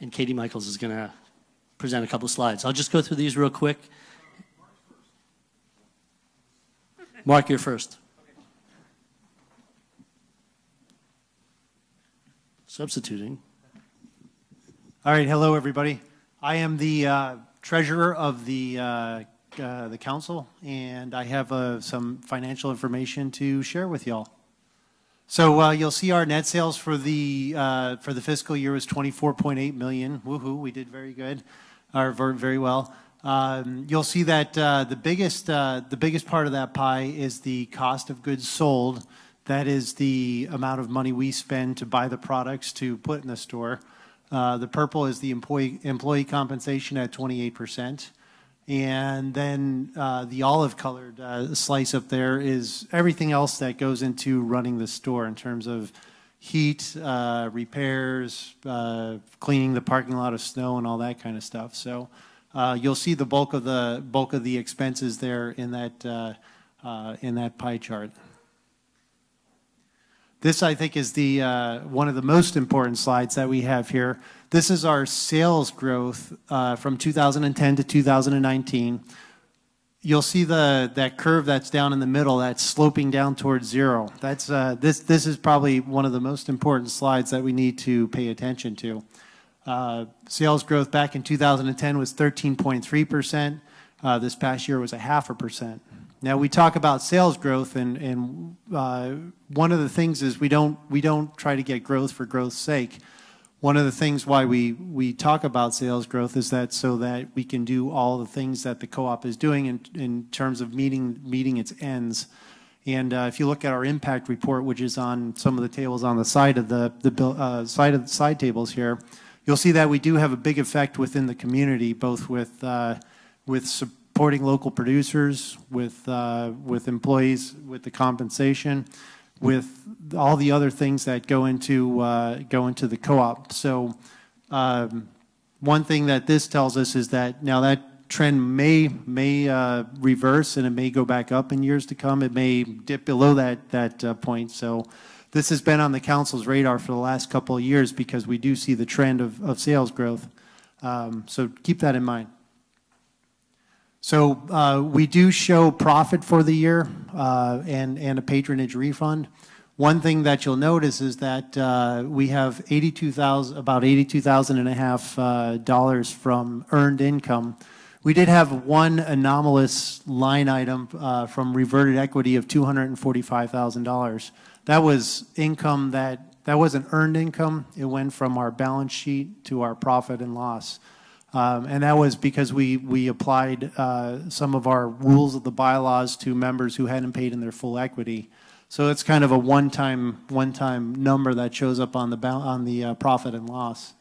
And Katie Michaels is going to present a couple of slides. I'll just go through these real quick. Mark, you're first. Substituting. All right, hello, everybody. I am the uh, treasurer of the, uh, uh, the council, and I have uh, some financial information to share with y'all. So uh, you'll see our net sales for the, uh, for the fiscal year was 24.8 million. Woohoo, we did very good, or very well. Um, you'll see that the, biggest, the biggest part of that pie is the cost of goods sold, that is the amount of money we spend to buy the products to put in the store. Uh, the purple is the employee, employee compensation at 28%. And then uh, the olive colored uh, slice up there is everything else that goes into running the store in terms of heat, repairs, cleaning the parking lot of snow and all that kind of stuff. So you'll see the bulk of the bulk of the expenses there in that in that pie chart. This, I think, is the uh, one of the most important slides that we have here. This is our sales growth uh, from 2010 to 2019. You'll see the that curve that's down in the middle that's sloping down towards zero. That's uh, this this is probably one of the most important slides that we need to pay attention to. Sales growth back in 2010 was 13.3 percent. This past year was a half a percent. Now we talk about sales growth, and, and uh, one of the things is we don't we don't try to get growth for growth's sake. One of the things why we we talk about sales growth is that so that we can do all the things that the co-op is doing in in terms of meeting meeting its ends. And uh, if you look at our impact report, which is on some of the tables on the side of the the uh, side of the side tables here, you'll see that we do have a big effect within the community, both with uh, with supporting local producers, with, uh, with employees, with the compensation, with all the other things that go into, uh, go into the co-op. So um, one thing that this tells us is that now that trend may, may uh, reverse and it may go back up in years to come. It may dip below that, that uh, point. So this has been on the council's radar for the last couple of years because we do see the trend of, of sales growth. Um, so keep that in mind. So uh, we do show profit for the year uh, and, a patronage refund. One thing that you'll notice is that uh, we have 82,000, about 82,000 and a half uh, dollars from earned income. We did have one anomalous line item from reverted equity of $245,000. That was income that, that wasn't earned income. It went from our balance sheet to our profit and loss. Um, and that was because we, we applied uh, some of our rules of the bylaws to members who hadn't paid in their full equity. So it's kind of a one-time, one-time number that shows up on the, on the uh, profit and loss.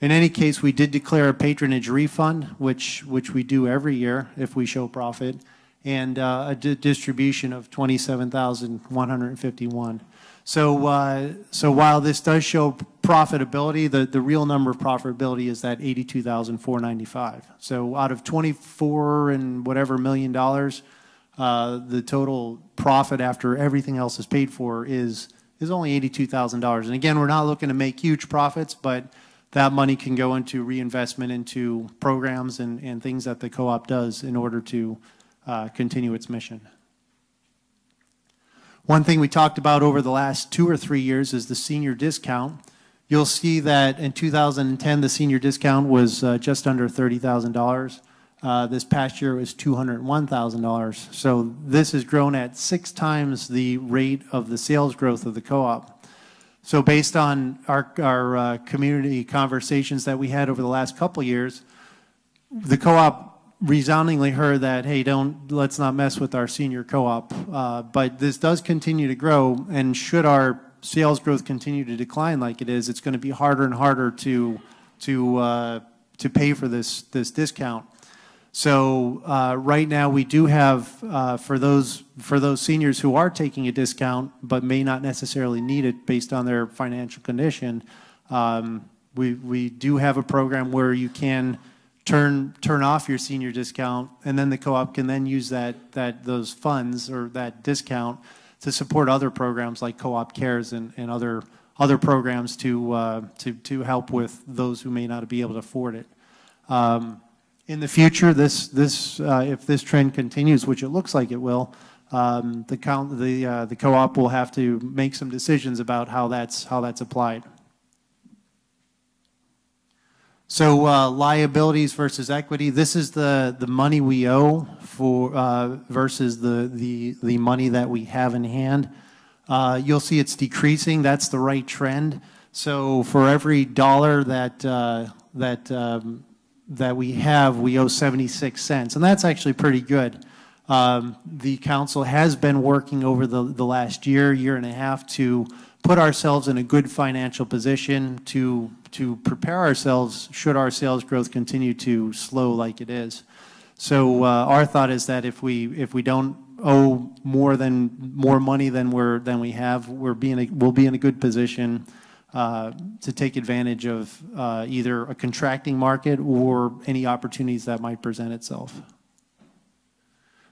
In any case, we did declare a patronage refund, which, which we do every year if we show profit, and uh, a di- distribution of 27,151. So, uh, so so while this does show profitability, the, the real number of profitability is that 82,495. So out of 24 and whatever million dollars, uh, the total profit after everything else is paid for is, is only $82,000. And again, we're not looking to make huge profits, but that money can go into reinvestment into programs and, and things that the co-op does in order to uh, continue its mission. One thing we talked about over the last two or three years is the senior discount. You'll see that in 2010, the senior discount was uh, just under $30,000. Uh, This past year it was $201,000. So this has grown at six times the rate of the sales growth of the co-op. So based on our, our uh, community conversations that we had over the last couple years, the co-op resoundingly heard that, hey, don't, let's not mess with our senior co-op. Uh, But this does continue to grow, and should our sales growth continue to decline like it is, it's going to be harder and harder to, to, uh, to pay for this, this discount. So uh, right now, we do have, uh, for those, for those seniors who are taking a discount but may not necessarily need it based on their financial condition, um, we, we do have a program where you can turn, turn off your senior discount, and then the co-op can then use that, that, those funds or that discount to support other programs like Co-op Cares and, and other, other programs to, uh, to, to help with those who may not be able to afford it. Um, in the future, this, this, uh, if this trend continues, which it looks like it will, um, the, count, the, uh, the co-op will have to make some decisions about how that's, how that's applied. So uh, liabilities versus equity, this is the, the money we owe for, uh, versus the, the, the money that we have in hand. Uh, You'll see it's decreasing, that's the right trend. So for every dollar that, uh, that, um, that we have, we owe 76 cents, and that's actually pretty good. Um, The council has been working over the, the last year, year and a half to put ourselves in a good financial position to, to prepare ourselves should our sales growth continue to slow like it is. So uh, our thought is that if we, if we don't owe more than, more money than we're, than we have, we're being we'll be in a good position uh, to take advantage of uh, either a contracting market or any opportunities that might present itself.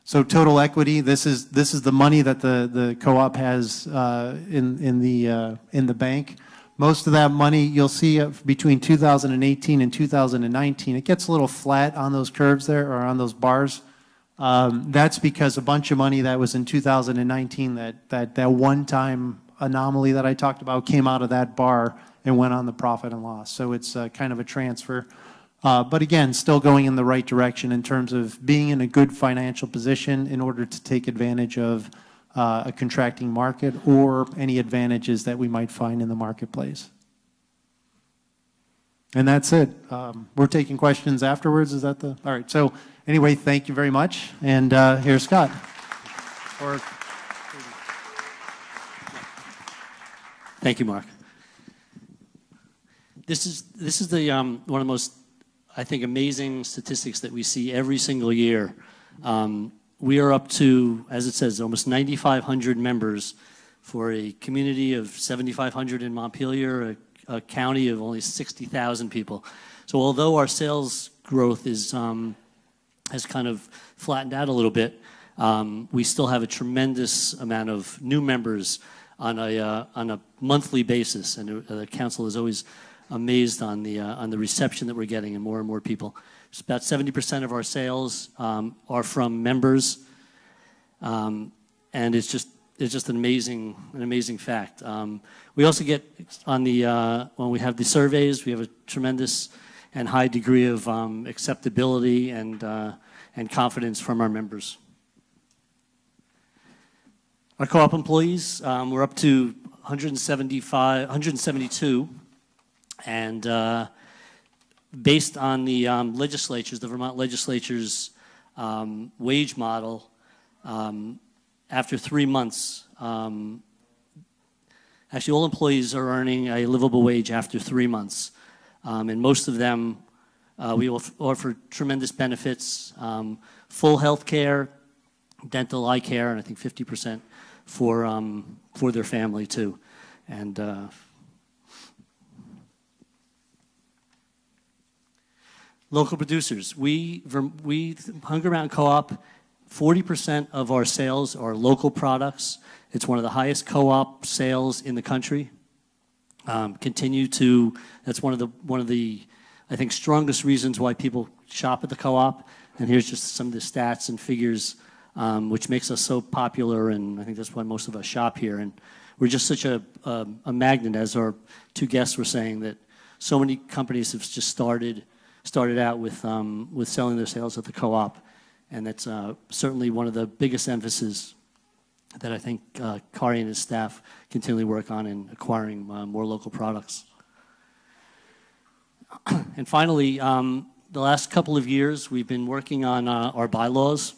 So total equity, this is, this is the money that the, co-op has in, in the, in the bank. Most of that money, you'll see between 2018 and 2019, it gets a little flat on those curves there, or on those bars. Um, That's because a bunch of money that was in 2019, that, that, that one-time anomaly that I talked about came out of that bar and went on the profit and loss. So it's uh, kind of a transfer. Uh, But again, still going in the right direction in terms of being in a good financial position in order to take advantage of a contracting market or any advantages that we might find in the marketplace. And that's it. Um, We're taking questions afterwards, is that the, all right. So anyway, thank you very much, and uh, here's Scott. Or Thank you, Mark. This is, this is the, um, one of the most, I think, amazing statistics that we see every single year. Um, we are up to, as it says, almost 9,500 members for a community of 7,500 in Montpelier, a, a county of only 60,000 people. So although our sales growth is, um, has kind of flattened out a little bit, um, we still have a tremendous amount of new members on a, uh, on a monthly basis, and uh, the council is always amazed on the, uh, on the reception that we're getting and more and more people. About 70% of our sales um, are from members, um, and it's just, it's just an amazing, an amazing fact. Um, we also get on the, uh, when we have the surveys, we have a tremendous and high degree of um, acceptability and, uh, and confidence from our members. Our co-op employees, um, we're up to 175, 172, and uh, based on the um, legislatures, the Vermont legislature's um, wage model, um, after three months, um, actually all employees are earning a livable wage after three months. Um, and most of them, uh, we offer tremendous benefits, um, full health care, dental eye care, and I think 50% for, for their family too. And uh, local producers, we, we, Hunger Mountain Co-op, 40% of our sales are local products. It's one of the highest co-op sales in the country. Um, continue to, that's one of the, one of the, I think, strongest reasons why people shop at the co-op. And here's just some of the stats and figures, um, which makes us so popular, and I think that's why most of us shop here. And we're just such a, a, a magnet, as our two guests were saying, that so many companies have just started, started out with, um, with selling their sales at the co-op. And that's uh, certainly one of the biggest emphasis that I think uh, Kari and his staff continually work on in acquiring uh, more local products. and finally, um, the last couple of years, we've been working on uh, our bylaws,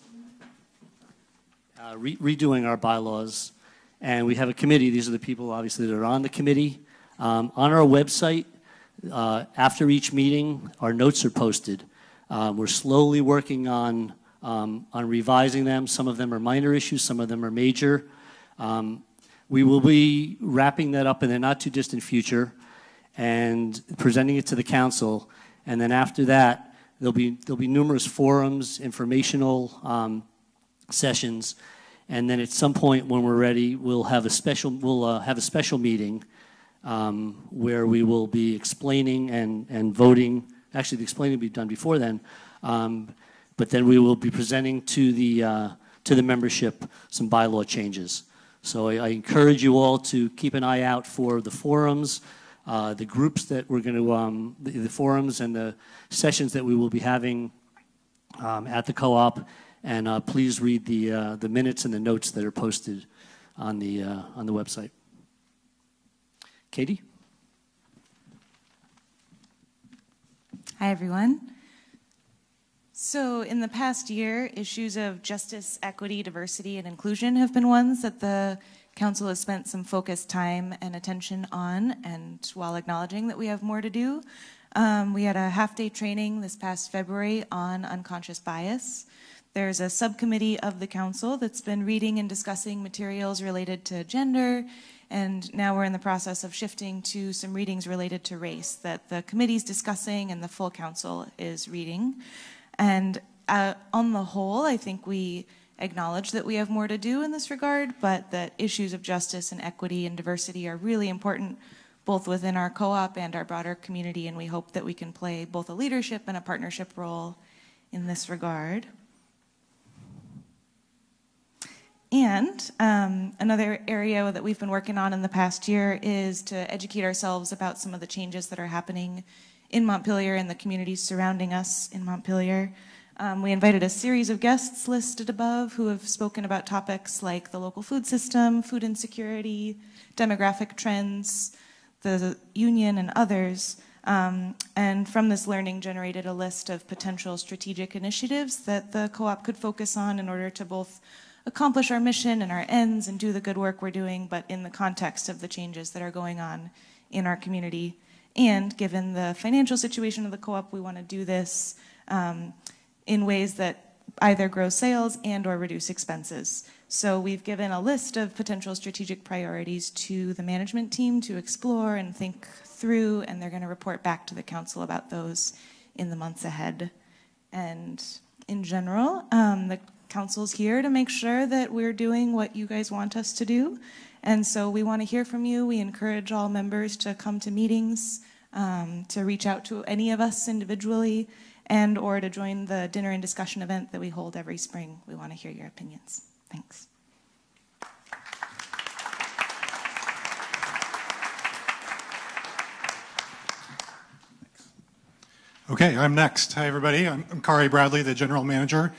uh, re- redoing our bylaws, and we have a committee. These are the people, obviously, that are on the committee. Um, on our website, uh, after each meeting, our notes are posted. Um, we're slowly working on um, on revising them. Some of them are minor issues, some of them are major. Um, we will be wrapping that up in the not too distant future and presenting it to the council. And then after that, there'll be, there'll be numerous forums, informational um, sessions. And then at some point when we're ready, we'll have a special, we'll uh, have a special meeting um, where we will be explaining and, and voting. Actually, the explaining will be done before then. Um, but then we will be presenting to the, uh, to the membership some bylaw changes. So I, I encourage you all to keep an eye out for the forums, uh, the groups that we're going to, um, the, the forums and the sessions that we will be having um, at the co-op. And uh, please read the, uh, the minutes and the notes that are posted on the, uh, on the website. Katie? Hi, everyone. So, in the past year, issues of justice, equity, diversity, and inclusion have been ones that the Council has spent some focused time and attention on, and while acknowledging that we have more to do, um, we had a half day training this past February on unconscious bias. There's a subcommittee of the Council that's been reading and discussing materials related to gender, and now we're in the process of shifting to some readings related to race that the committee's discussing and the full Council is reading. And uh, on the whole, I think we acknowledge that we have more to do in this regard, but that issues of justice and equity and diversity are really important both within our co-op and our broader community, and we hope that we can play both a leadership and a partnership role in this regard. And um, another area that we've been working on in the past year is to educate ourselves about some of the changes that are happening in Montpelier and the communities surrounding us in Montpelier. Um, we invited a series of guests listed above who have spoken about topics like the local food system, food insecurity, demographic trends, the union, and others. Um, and from this learning generated a list of potential strategic initiatives that the co-op could focus on in order to both accomplish our mission and our ends and do the good work we're doing, but in the context of the changes that are going on in our community. And given the financial situation of the co-op, we want to do this um, in ways that either grow sales and or reduce expenses. So we've given a list of potential strategic priorities to the management team to explore and think through, and they're going to report back to the council about those in the months ahead. And in general, um, the council's here to make sure that we're doing what you guys want us to do. And so we want to hear from you. We encourage all members to come to meetings, um, to reach out to any of us individually, and or to join the dinner and discussion event that we hold every spring. We want to hear your opinions. Thanks. Okay, I'm next. Hi, everybody. I'm, I'm Kari Bradley, the general manager,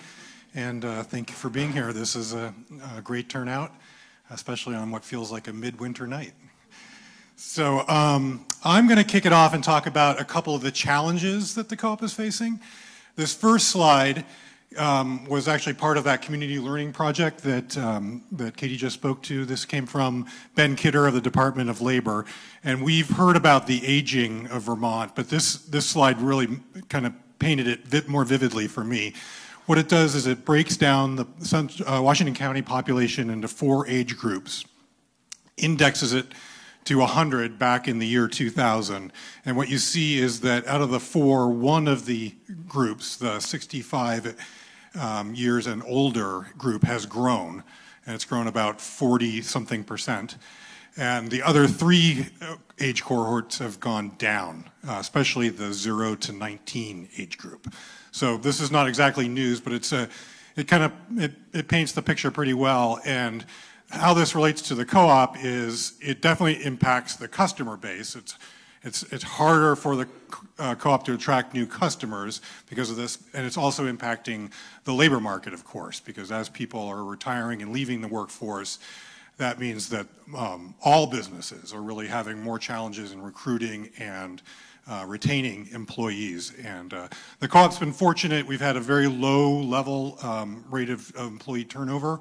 and uh, thank you for being here. This is a, a, great turnout, especially on what feels like a midwinter night. So um, I'm going to kick it off and talk about a couple of the challenges that the co-op is facing. This first slide um, was actually part of that community learning project that, um, that Katie just spoke to. This came from Ben Kidder of the Department of Labor. And we've heard about the aging of Vermont, but this, this slide really kind of painted it bit more vividly for me. What it does is it breaks down the uh, Washington County population into four age groups, indexes it to 100 back in the year 2000. And what you see is that out of the four, one of the groups, the 65 um, years and older group, has grown. And it's grown about 40 something percent. And the other three uh, age cohorts have gone down, uh, especially the 0 to 19 age group. So this is not exactly news, but it's a, it kind of, it, it paints the picture pretty well. And how this relates to the co-op is it definitely impacts the customer base. It's, it's, it's harder for the uh, co-op to attract new customers because of this, and it's also impacting the labor market, of course, because as people are retiring and leaving the workforce, that means that um, all businesses are really having more challenges in recruiting and uh, retaining employees. And uh, the co-op's been fortunate. We've had a very low level um, rate of, employee turnover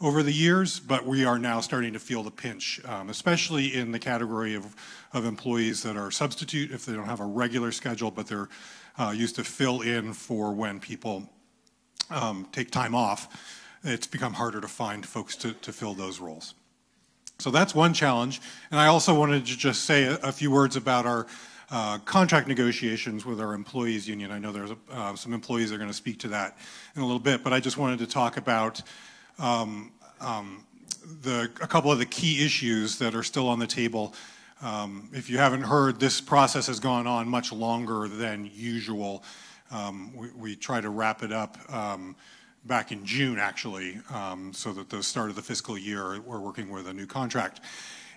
over the years, but we are now starting to feel the pinch, um, especially in the category of, of employees that are substitute if they don't have a regular schedule, but they're uh, used to fill in for when people um, take time off. It's become harder to find folks to, to fill those roles. So that's one challenge. And I also wanted to just say a, a few words about our uh, contract negotiations with our employees union. I know there's uh, some employees that are going to speak to that in a little bit, but I just wanted to talk about um, um, the, a couple of the key issues that are still on the table. Um, if you haven't heard, this process has gone on much longer than usual. Um, we, we, try to wrap it up um, back in June, actually, um, so that the start of the fiscal year, we're working with a new contract.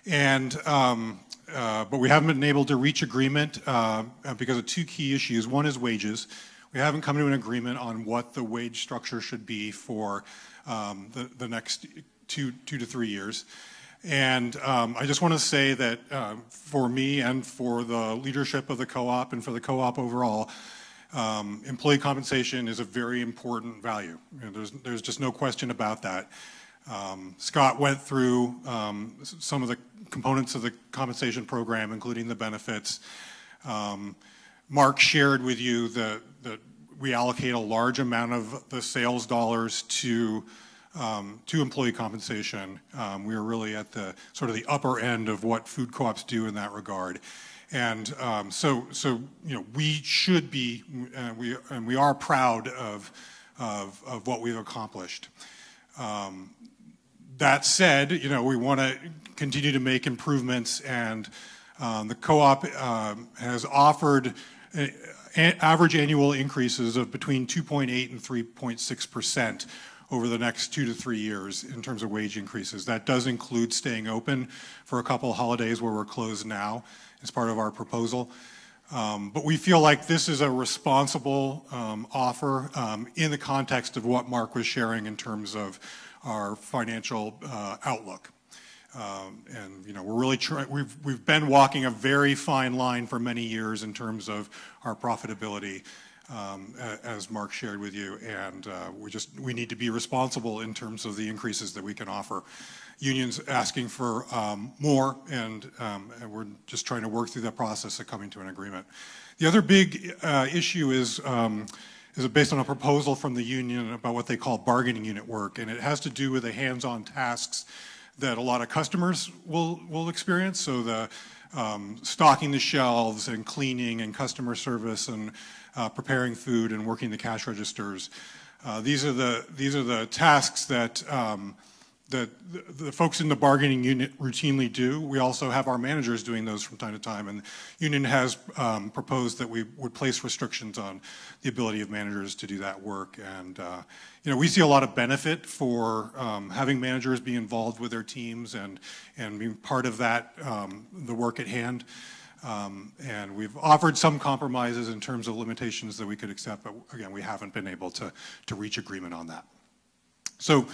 And um, uh, but we haven't been able to reach agreement uh, because of two key issues. One is wages. We haven't come to an agreement on what the wage structure should be for um, the, the next two, two to three years. And um, I just want to say that uh, for me and for the leadership of the co-op and for the co-op overall, um, employee compensation is a very important value. You know, there's, there's just no question about that. Um, Scott went through um, some of the components of the compensation program, including the benefits. Um, Mark shared with you that we allocate a large amount of the sales dollars to um, to employee compensation. Um, we are really at the sort of the upper end of what food co-ops do in that regard. And um, so, so you know, we should be, uh, we and we are proud of of, of what we've accomplished. Um, that said, you know, we want to continue to make improvements, and um, the co-op um, has offered average annual increases of between 2.8 and 3.6 percent over the next two to three years in terms of wage increases. That does include staying open for a couple of holidays where we're closed now as part of our proposal. Um, but we feel like this is a responsible um, offer um, in the context of what Mark was sharing in terms of our financial uh, outlook. Um, and you know, we're really trying. We've we've been walking a very fine line for many years in terms of our profitability, um, as Mark shared with you, and uh, we just we need to be responsible in terms of the increases that we can offer. Unions asking for um, more, and, we're just trying to work through that process of coming to an agreement. The other big uh, issue is is based on a proposal from the union about what they call bargaining unit work, and it has to do with the hands-on tasks that a lot of customers will, will experience. So the um, stocking the shelves and cleaning and customer service and uh, preparing food and working the cash registers. Uh, these are the these are the tasks that um, that the, folks in the bargaining unit routinely do. We also have our managers doing those from time to time, and the union has um, proposed that we would place restrictions on the ability of managers to do that work. And uh, you know, we see a lot of benefit for um, having managers be involved with their teams and and being part of that um, the work at hand. Um, and we've offered some compromises in terms of limitations that we could accept, but again, we haven't been able to to reach agreement on that. So.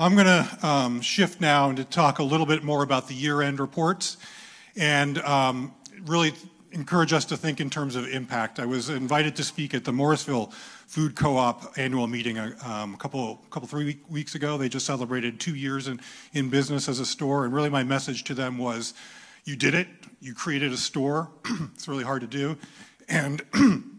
I'm going to um, shift now and to talk a little bit more about the year-end reports and um, really encourage us to think in terms of impact. I was invited to speak at the Morrisville Food Co-op annual meeting a um, couple, couple, three week, weeks ago. They just celebrated two years in, in business as a store, and really my message to them was, you did it, you created a store, it's really hard to do, and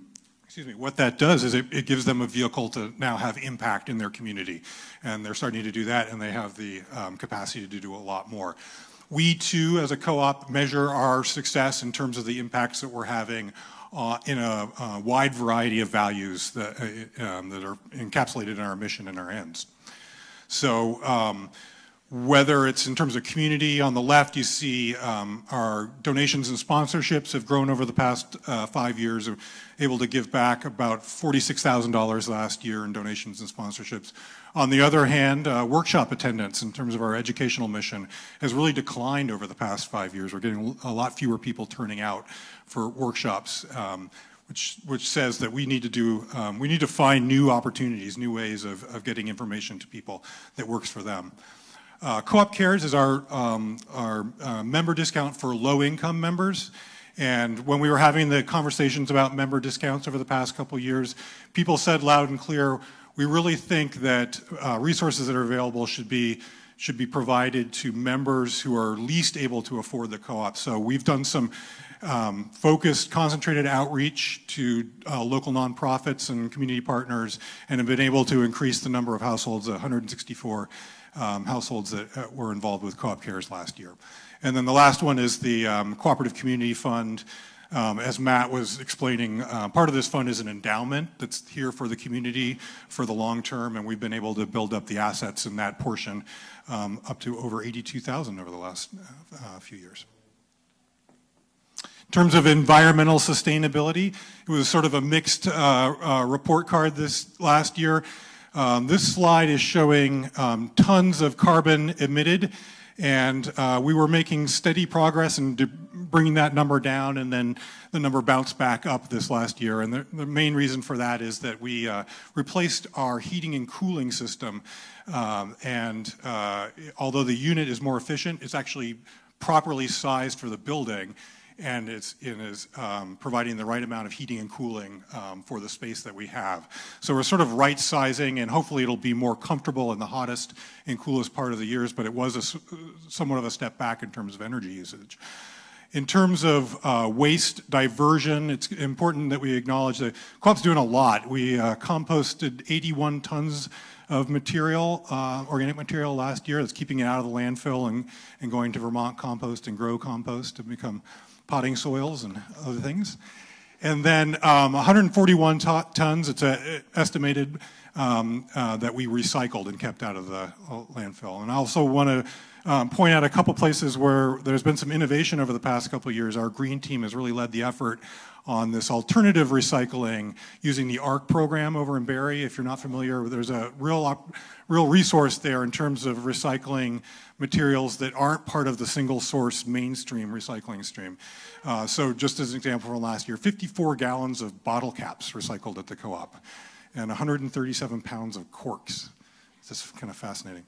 excuse me, what that does is it, it, gives them a vehicle to now have impact in their community. And they're starting to do that, and they have the um, capacity to do a lot more. We too, as a co-op, measure our success in terms of the impacts that we're having uh, in a, wide variety of values that, uh, um, that are encapsulated in our mission and our ends. So um, whether it's in terms of community, on the left you see um, our donations and sponsorships have grown over the past uh, five years, We're able to give back about $46,000 last year in donations and sponsorships. On the other hand, uh, workshop attendance in terms of our educational mission has really declined over the past five years. We're getting a lot fewer people turning out for workshops, um, which, which says that we need to do, um, we need to find new opportunities, new ways of, of getting information to people that works for them. Uh, Co-op Cares is our, um, our uh, member discount for low-income members. And when we were having the conversations about member discounts over the past couple years, people said loud and clear, we really think that uh, resources that are available should be should be provided to members who are least able to afford the co-op. So we've done some um, focused, concentrated outreach to uh, local nonprofits and community partners and have been able to increase the number of households, 164 um, households that uh, were involved with Co-op Cares last year. And then the last one is the um, Cooperative Community Fund. Um, as Matt was explaining, uh, part of this fund is an endowment that's here for the community for the long term, and we've been able to build up the assets in that portion um, up to over 82,000 over the last uh, few years. In terms of environmental sustainability, it was sort of a mixed uh, uh report card this last year. Um, this slide is showing um, tons of carbon emitted and uh, we were making steady progress in bringing that number down, and then the number bounced back up this last year. And the, the main reason for that is that we uh, replaced our heating and cooling system. Um, and uh, although the unit is more efficient, it's actually properly sized for the building and it's, it is um, providing the right amount of heating and cooling um, for the space that we have. So we're sort of right sizing and hopefully it'll be more comfortable in the hottest and coolest part of the years, but it was a, somewhat of a step back in terms of energy usage. In terms of uh, waste diversion, it's important that we acknowledge that Co-op's doing a lot. We uh, composted 81 tons of material, uh, organic material last year that's keeping it out of the landfill and, and going to Vermont Compost and Grow Compost to become potting soils and other things. And then um, 141 tons, it's a, estimated um, uh, that we recycled and kept out of the uh, landfill. And I also want to um, point out a couple places where there's been some innovation over the past couple years. Our green team has really led the effort on this alternative recycling using the ARC program over in Barre. If you're not familiar, there's a real, real resource there in terms of recycling materials that aren't part of the single source mainstream recycling stream. Uh, so just as an example from last year, 54 gallons of bottle caps recycled at the co-op and 137 pounds of corks. It's just kind of fascinating.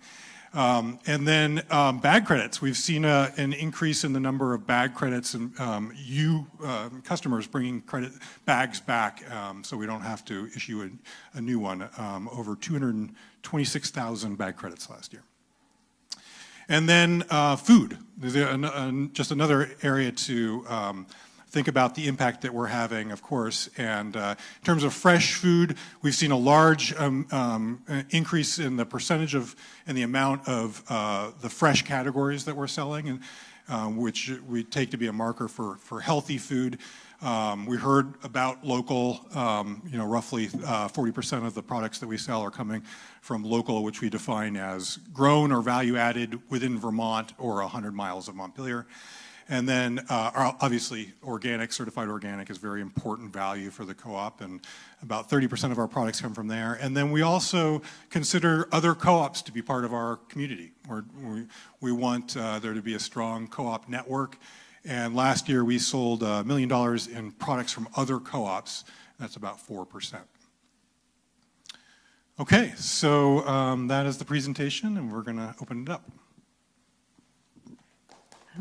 Um, and then um, bag credits. We've seen a, an increase in the number of bag credits and um, you uh, customers bringing credit bags back so we don't have to issue a, a new one. Um, over 226,000 bag credits last year. And then uh, food. Just another area to um, think about the impact that we're having, of course. And uh, in terms of fresh food, we've seen a large um, um, increase in the percentage of and the amount of uh, the fresh categories that we're selling, and, um, which we take to be a marker for, for healthy food. Um, we heard about local, um, you know, roughly 40% uh, of the products that we sell are coming from local, which we define as grown or value added within Vermont or 100 miles of Montpelier. And then uh, obviously organic, certified organic is very important value for the co-op and about 30% of our products come from there. And then we also consider other co-ops to be part of our community. We we want uh, there to be a strong co-op network. And last year we sold a million dollars in products from other co-ops. That's about 4%. Okay, so um, that is the presentation and we're gonna open it up.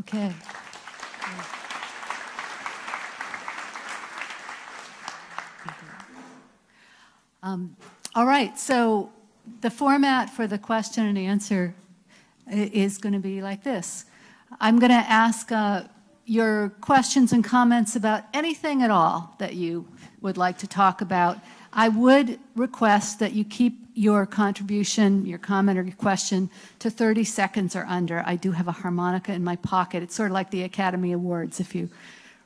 Okay. Um, all right, so the format for the question and answer is going to be like this. I'm going to ask uh, your questions and comments about anything at all that you would like to talk about. I would request that you keep your contribution, your comment or your question to 30 seconds or under. I do have a harmonica in my pocket. It's sort of like the Academy Awards if you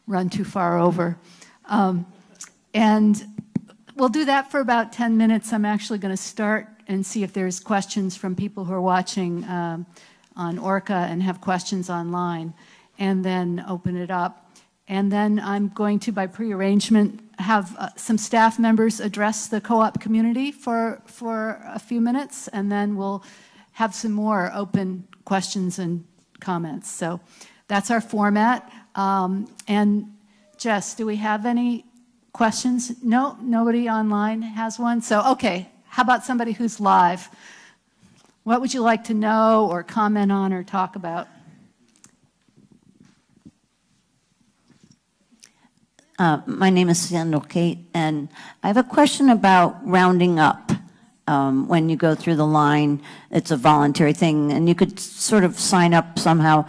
run too far over. Um, And we'll do that for about 10 minutes. I'm actually going to start and see if there's questions from people who are watching um, on ORCA and have questions online, and then open it up. And then I'm going to, by prearrangement, have uh, some staff members address the co-op community for, for a few minutes, and then we'll have some more open questions and comments. So that's our format. Um, And Jess, do we have any questions? No, nobody online has one? So, okay, how about somebody who's live? What would you like to know or comment on or talk about? Uh, My name is Sandal Kate, and I have a question about rounding up. Um, When you go through the line, it's a voluntary thing, and you could sort of sign up somehow.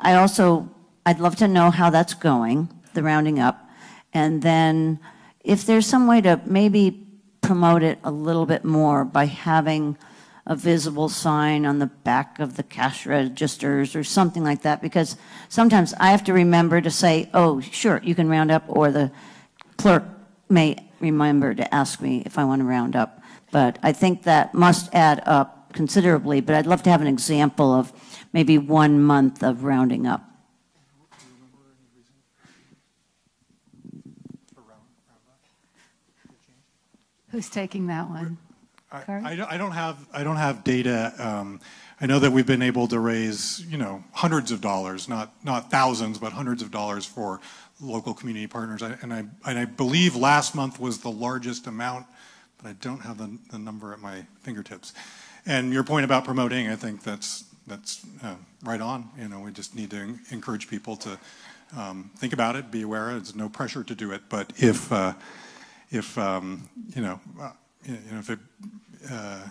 I also, I'd love to know how that's going, the rounding up. And then if there's some way to maybe promote it a little bit more by having a visible sign on the back of the cash registers or something like that, because sometimes I have to remember to say, oh, sure, you can round up, or the clerk may remember to ask me if I want to round up. But I think that must add up considerably, but I'd love to have an example of maybe one month of rounding up. Who's taking that one? I, don't- I don't have, I don't have data. Um, I know that we've been able to raise, you know, hundreds of dollars, not, not thousands, but hundreds of dollars for local community partners. I- And I, and I believe last month was the largest amount, but I don't have the, the number at my fingertips. And your point about promoting, I think that's, that's uh, right on. You know, we just need to encourage people to um, think about it, be aware. There's no pressure to do it, but if, uh, if um, you know, uh, you know, if it, uh,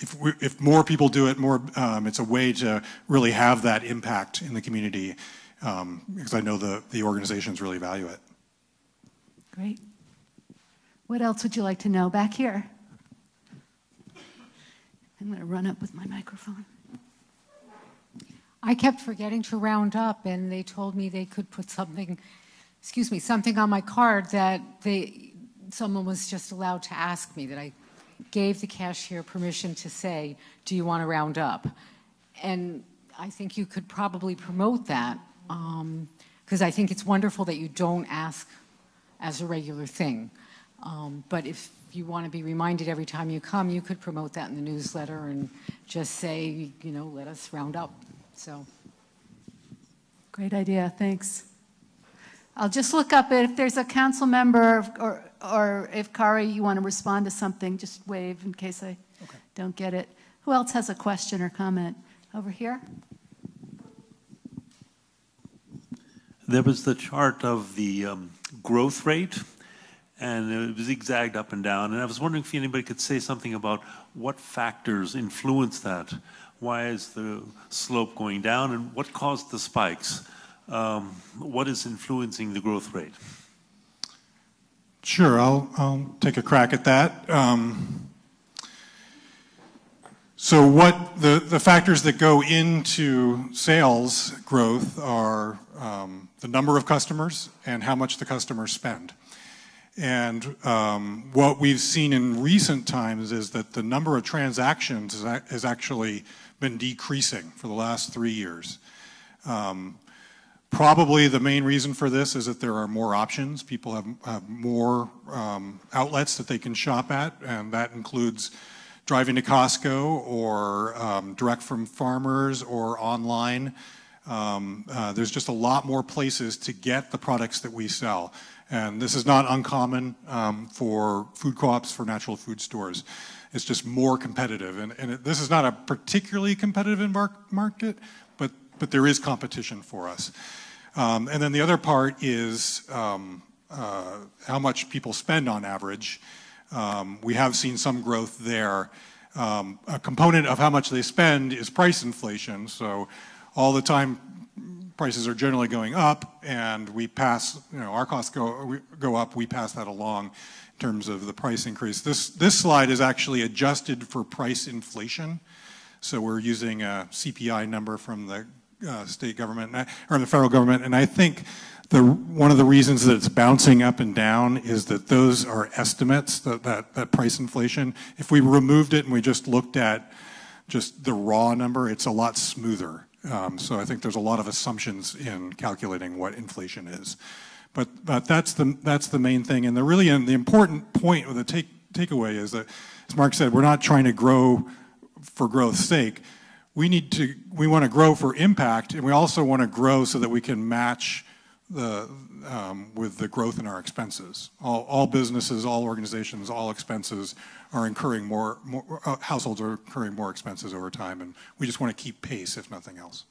if we, if more people do it, more um, it's a way to really have that impact in the community um, because I know the the organizations really value it. Great. What else would you like to know back here? I'm going to run up with my microphone. I kept forgetting to round up, and they told me they could put something, excuse me, something on my card that they, someone was just allowed to ask me, that I gave the cashier permission to say, do you want to round up? And I think you could probably promote that, because I think it's wonderful that you don't ask as a regular thing. Um, But if you want to be reminded every time you come, you could promote that in the newsletter and just say, you know, let us round up. So, Great idea, thanks. I'll just look up if there's a council member or, or if Kari, you want to respond to something, just wave in case I don't get it. Who else has a question or comment? Over here? There was the chart of the um, growth rate, and it was zigzagged up and down. And I was wondering if anybody could say something about what factors influence that. Why is the slope going down, and what caused the spikes? Um, what is influencing the growth rate? Sure, I'll I'll take a crack at that. Um, so what the, the factors that go into sales growth are um, the number of customers and how much the customers spend. And um, what we've seen in recent times is that the number of transactions has, actually been decreasing for the last three years. Um, Probably the main reason for this is that there are more options. People have, have more um, outlets that they can shop at, and that includes driving to Costco or um, direct from farmers or online. Um, uh, there's just a lot more places to get the products that we sell. And this is not uncommon um, for food co-ops, for natural food stores. It's just more competitive. And, and it, this is not a particularly competitive market, but, but there is competition for us. Um, and then the other part is um, uh, how much people spend on average. um, we have seen some growth there. Um, a component of how much they spend is price inflation. So all the time prices are generally going up and we pass, you know, our costs go, go up, we pass that along in terms of the price increase. This, this slide is actually adjusted for price inflation. So we're using a CPI number from the uh, state government or the federal government. And I think the, one of the reasons that it's bouncing up and down is that those are estimates, that, that, that price inflation. If we removed it and we just looked at just the raw number, it's a lot smoother. Um, so I think there's a lot of assumptions in calculating what inflation is. But, but that's, the, that's the main thing. And the really and the important point or the take, takeaway is that, as Mark said, we're not trying to grow for growth's sake. We need to, we want to grow for impact, and we also want to grow so that we can match the, um, with the growth in our expenses. All, all, businesses, all organizations, all expenses are incurring more, more uh, households are incurring more expenses over time, and we just want to keep pace, if nothing else.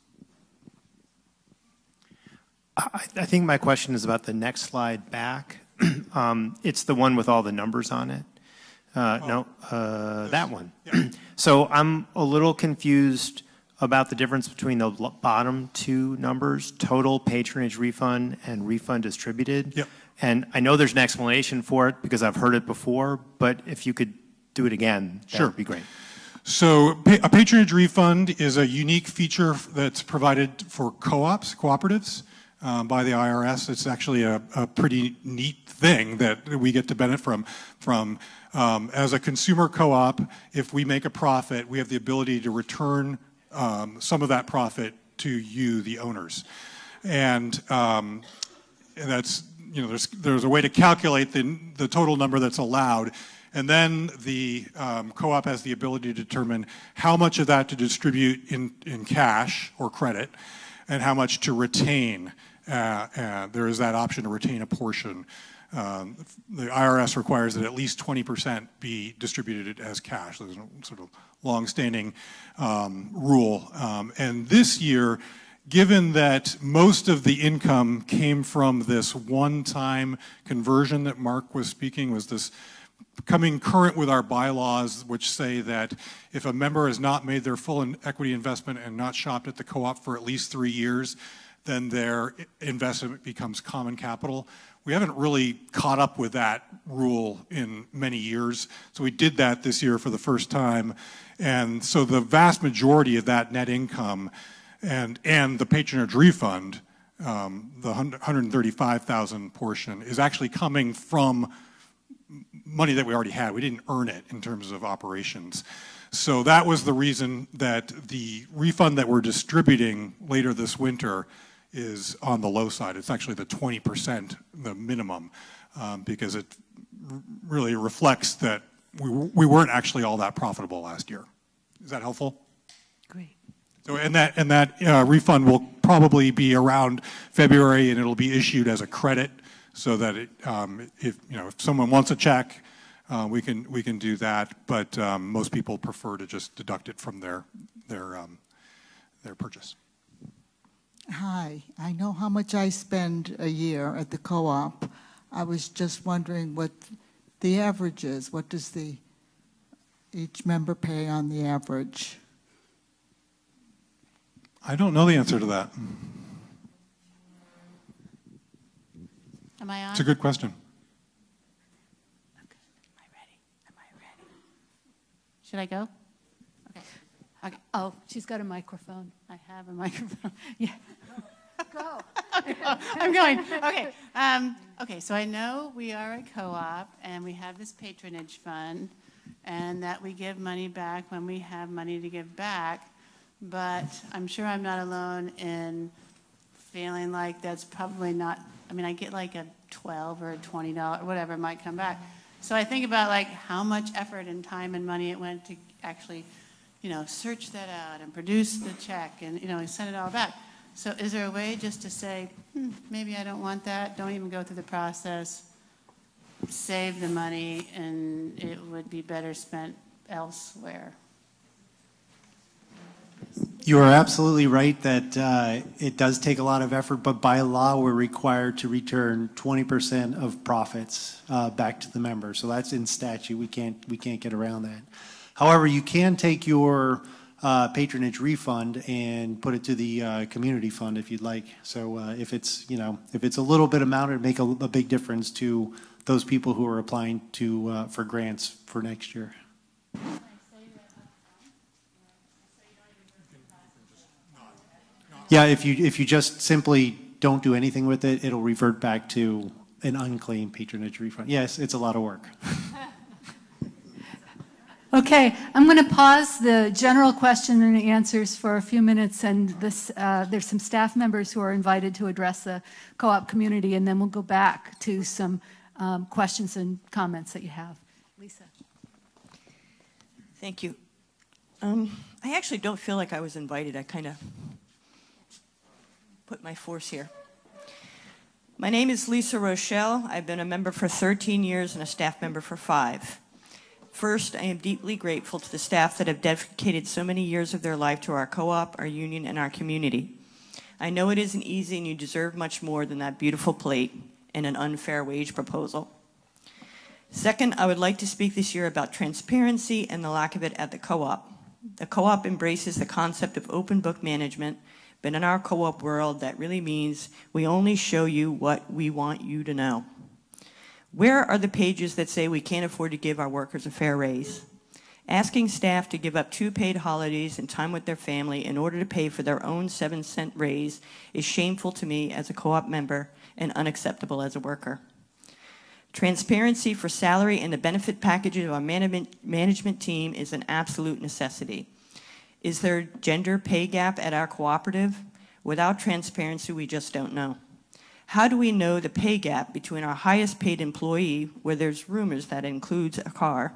I, I think my question is about the next slide back. um, it's the one with all the numbers on it. Uh, oh. No, uh, that one. So I'm a little confused about the difference between the bottom two numbers, total patronage refund and refund distributed. Yep. And I know there's an explanation for it because I've heard it before, but if you could do it again, that sure. would be great. So a patronage refund is a unique feature that's provided for co-ops, cooperatives, um, by the IRS. It's actually a, a, pretty neat thing that we get to benefit from. from um, as a consumer co-op, if we make a profit, we have the ability to return um, some of that profit to you, the owners. And, um, and that's, you know, there's, there's a way to calculate the, the total number that's allowed. And then the um, co-op has the ability to determine how much of that to distribute in, in cash or credit and how much to retain. Uh, uh, there is that option to retain a portion. Um, the IRS requires that at least 20% be distributed as cash. There's a sort of longstanding um, rule. Um, and this year, given that most of the income came from this one-time conversion that Mark was speaking, was this coming current with our bylaws, which say that if a member has not made their full equity investment and not shopped at the co-op for at least three years, then their investment becomes common capital. We haven't really caught up with that rule in many years. So we did that this year for the first time. And so the vast majority of that net income and, and the patronage refund, um, the 135,000 portion, is actually coming from money that we already had. We didn't earn it in terms of operations. So that was the reason that the refund that we're distributing later this winter is on the low side. It's actually the 20%, the minimum, um, because it really reflects that we, we weren't actually all that profitable last year. Is that helpful? Great. So, and that, and that uh, refund will probably be around February and it'll be issued as a credit so that it, um, if, you know, if someone wants a check, uh, we can we can do that, but um, most people prefer to just deduct it from their their um, their purchase. Hi, I know how much I spend a year at the co-op. I was just wondering what the average is. What does the each member pay on the average? I don't know the answer to that. Am I on? It's a good question. Okay. Am I ready? Am I ready? Should I go? Okay. Oh, she's got a microphone. I have a microphone. yeah. Go. I'm going. Okay. Um, okay. So I know we are a co-op, and we have this patronage fund, and that we give money back when we have money to give back. But I'm sure I'm not alone in feeling like that's probably not. I mean, I get like a 12 or a 20 dollar, whatever might come back. So I think about like how much effort and time and money it went to actually, you know, search that out and produce the check and you know send it all back. So is there a way just to say, hmm, maybe I don't want that, don't even go through the process, save the money, and it would be better spent elsewhere? You are absolutely right that uh, it does take a lot of effort, but by law, we're required to return 20% of profits uh, back to the member. So that's in statute. We can't, we can't get around that. However, you can take your uh, patronage refund and put it to the uh, community fund if you'd like. So uh, if it's, you know, if it's a little bit amount, it'd make a, a big difference to those people who are applying to, uh, for grants for next year. Yeah, if you, if you just simply don't do anything with it, it'll revert back to an unclaimed patronage refund. Yes, it's a lot of work. Okay, I'm going to pause the general question and answers for a few minutes, and this, uh, there's some staff members who are invited to address the co-op community, and then we'll go back to some um, questions and comments that you have. Lisa. Thank you. Um, I actually don't feel like I was invited. I kind of put my force here. My name is Lisa Rochelle. I've been a member for 13 years and a staff member for five. First, I am deeply grateful to the staff that have dedicated so many years of their life to our co-op, our union, and our community. I know it isn't easy and you deserve much more than that beautiful plate and an unfair wage proposal. Second, I would like to speak this year about transparency and the lack of it at the co-op. The co-op embraces the concept of open book management, but in our co-op world, that really means we only show you what we want you to know. Where are the pages that say we can't afford to give our workers a fair raise? Asking staff to give up two paid holidays and time with their family in order to pay for their own seven cent raise is shameful to me as a co-op member and unacceptable as a worker. Transparency for salary and the benefit packages of our management, management team is an absolute necessity. Is there a gender pay gap at our cooperative? Without transparency, we just don't know. How do we know the pay gap between our highest paid employee, where there's rumors that includes a car,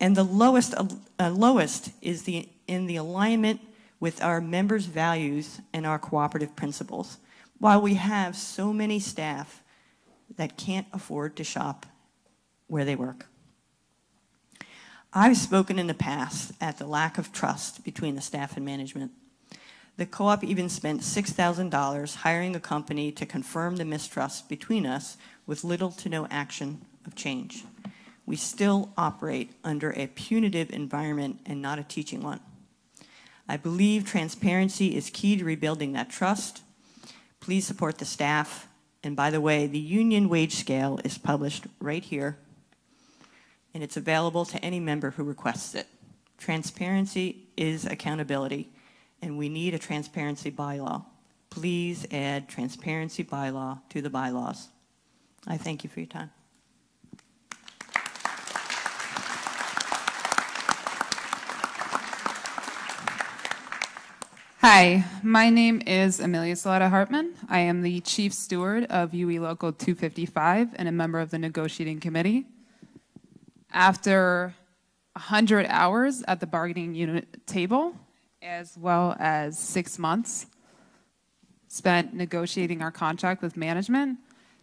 and the lowest, uh, lowest is the, in the alignment with our members' values and our cooperative principles, while we have so many staff that can't afford to shop where they work. I've spoken in the past at the lack of trust between the staff and management. The co-op even spent $6,000 hiring a company to confirm the mistrust between us with little to no action of change. We still operate under a punitive environment and not a teaching one. I believe transparency is key to rebuilding that trust. Please support the staff. And by the way, the union wage scale is published right here, and it's available to any member who requests it. Transparency is accountability and we need a transparency bylaw. Please add transparency bylaw to the bylaws. I thank you for your time. Hi, my name is Amelia Saletta Hartman. I am the Chief Steward of UE Local 255 and a member of the negotiating committee. After 100 hours at the bargaining unit table, as well as six months spent negotiating our contract with management.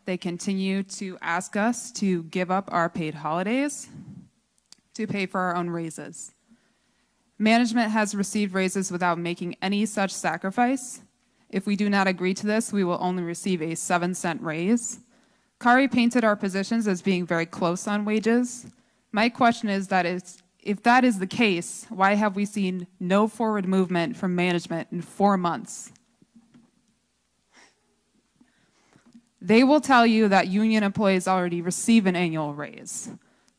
They continue to ask us to give up our paid holidays to pay for our own raises. Management has received raises without making any such sacrifice. If we do not agree to this, we will only receive a seven cent raise. Kari painted our positions as being very close on wages. My question is that it's if that is the case, why have we seen no forward movement from management in four months? They will tell you that union employees already receive an annual raise.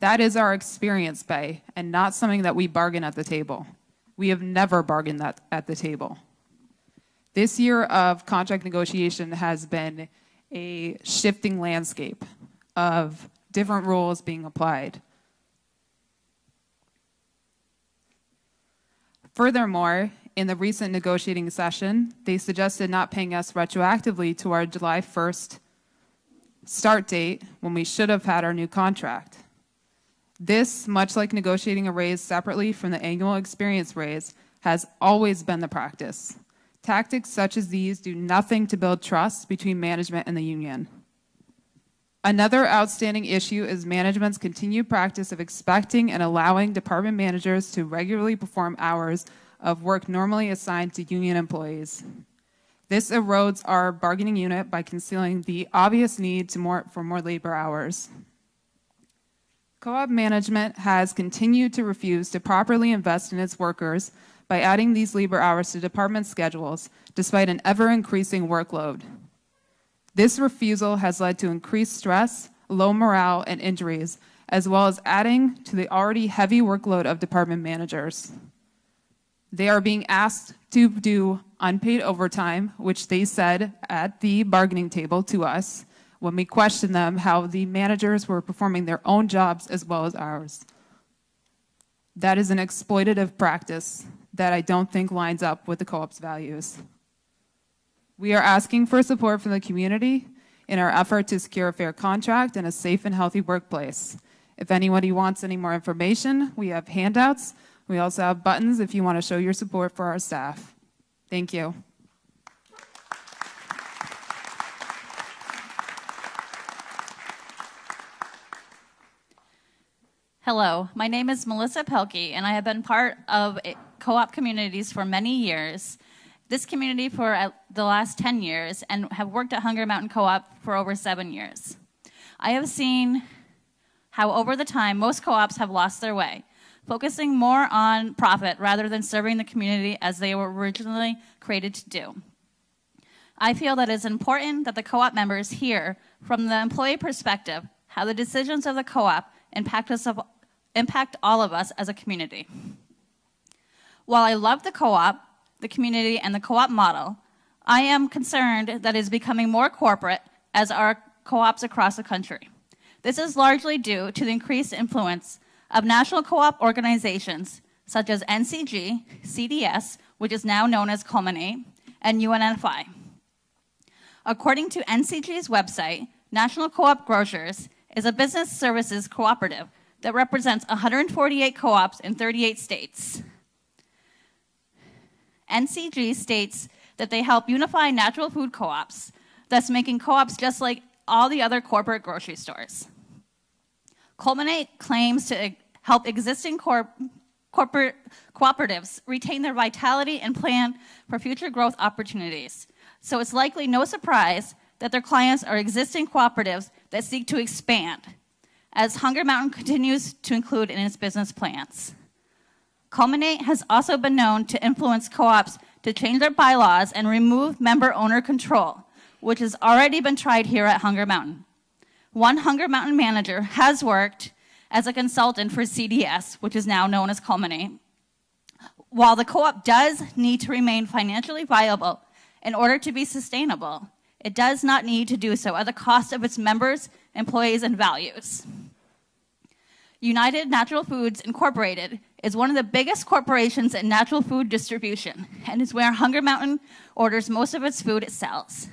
That is our experience pay and not something that we bargain at the table. We have never bargained that at the table. This year of contract negotiation has been a shifting landscape of different rules being applied. Furthermore, in the recent negotiating session, they suggested not paying us retroactively to our July 1st start date when we should have had our new contract. This, much like negotiating a raise separately from the annual experience raise, has always been the practice. Tactics such as these do nothing to build trust between management and the union. Another outstanding issue is management's continued practice of expecting and allowing department managers to regularly perform hours of work normally assigned to union employees. This erodes our bargaining unit by concealing the obvious need more, for more labor hours. Co-op management has continued to refuse to properly invest in its workers by adding these labor hours to department schedules despite an ever-increasing workload. This refusal has led to increased stress, low morale, and injuries, as well as adding to the already heavy workload of department managers. They are being asked to do unpaid overtime, which they said at the bargaining table to us when we questioned them how the managers were performing their own jobs as well as ours. That is an exploitative practice that I don't think lines up with the co-op's values. We are asking for support from the community in our effort to secure a fair contract and a safe and healthy workplace. If anybody wants any more information, we have handouts. We also have buttons if you want to show your support for our staff. Thank you. Hello, my name is Melissa Pelkey, and I have been part of co op communities for many years. This community for uh, the last 10 years, and have worked at Hunger Mountain Co op for over seven years. I have seen how, over the time, most co ops have lost their way, focusing more on profit rather than serving the community as they were originally created to do. I feel that it's important that the co op members hear from the employee perspective how the decisions of the co op impact us of impact all of us as a community. While I love the co-op, the community, and the co-op model, I am concerned that it is becoming more corporate as our co-ops across the country. This is largely due to the increased influence of national co-op organizations such as NCG, CDS, which is now known as Columinate, and UNFI. According to NCG's website, National Co-op Grocers is a business services cooperative that represents 148 co ops in 38 states. NCG states that they help unify natural food co ops, thus making co ops just like all the other corporate grocery stores. Columinate claims to help existing corp corporate cooperatives retain their vitality and plan for future growth opportunities. So it's likely no surprise that their clients are existing cooperatives that seek to expand as Hunger Mountain continues to include in its business plans. Columinate has also been known to influence co-ops to change their bylaws and remove member owner control, which has already been tried here at Hunger Mountain. One Hunger Mountain manager has worked as a consultant for CDS, which is now known as Columinate. While the co-op does need to remain financially viable in order to be sustainable, it does not need to do so at the cost of its members, employees, and values. United Natural Foods Incorporated is one of the biggest corporations in natural food distribution and is where Hunger Mountain orders most of its food it sells.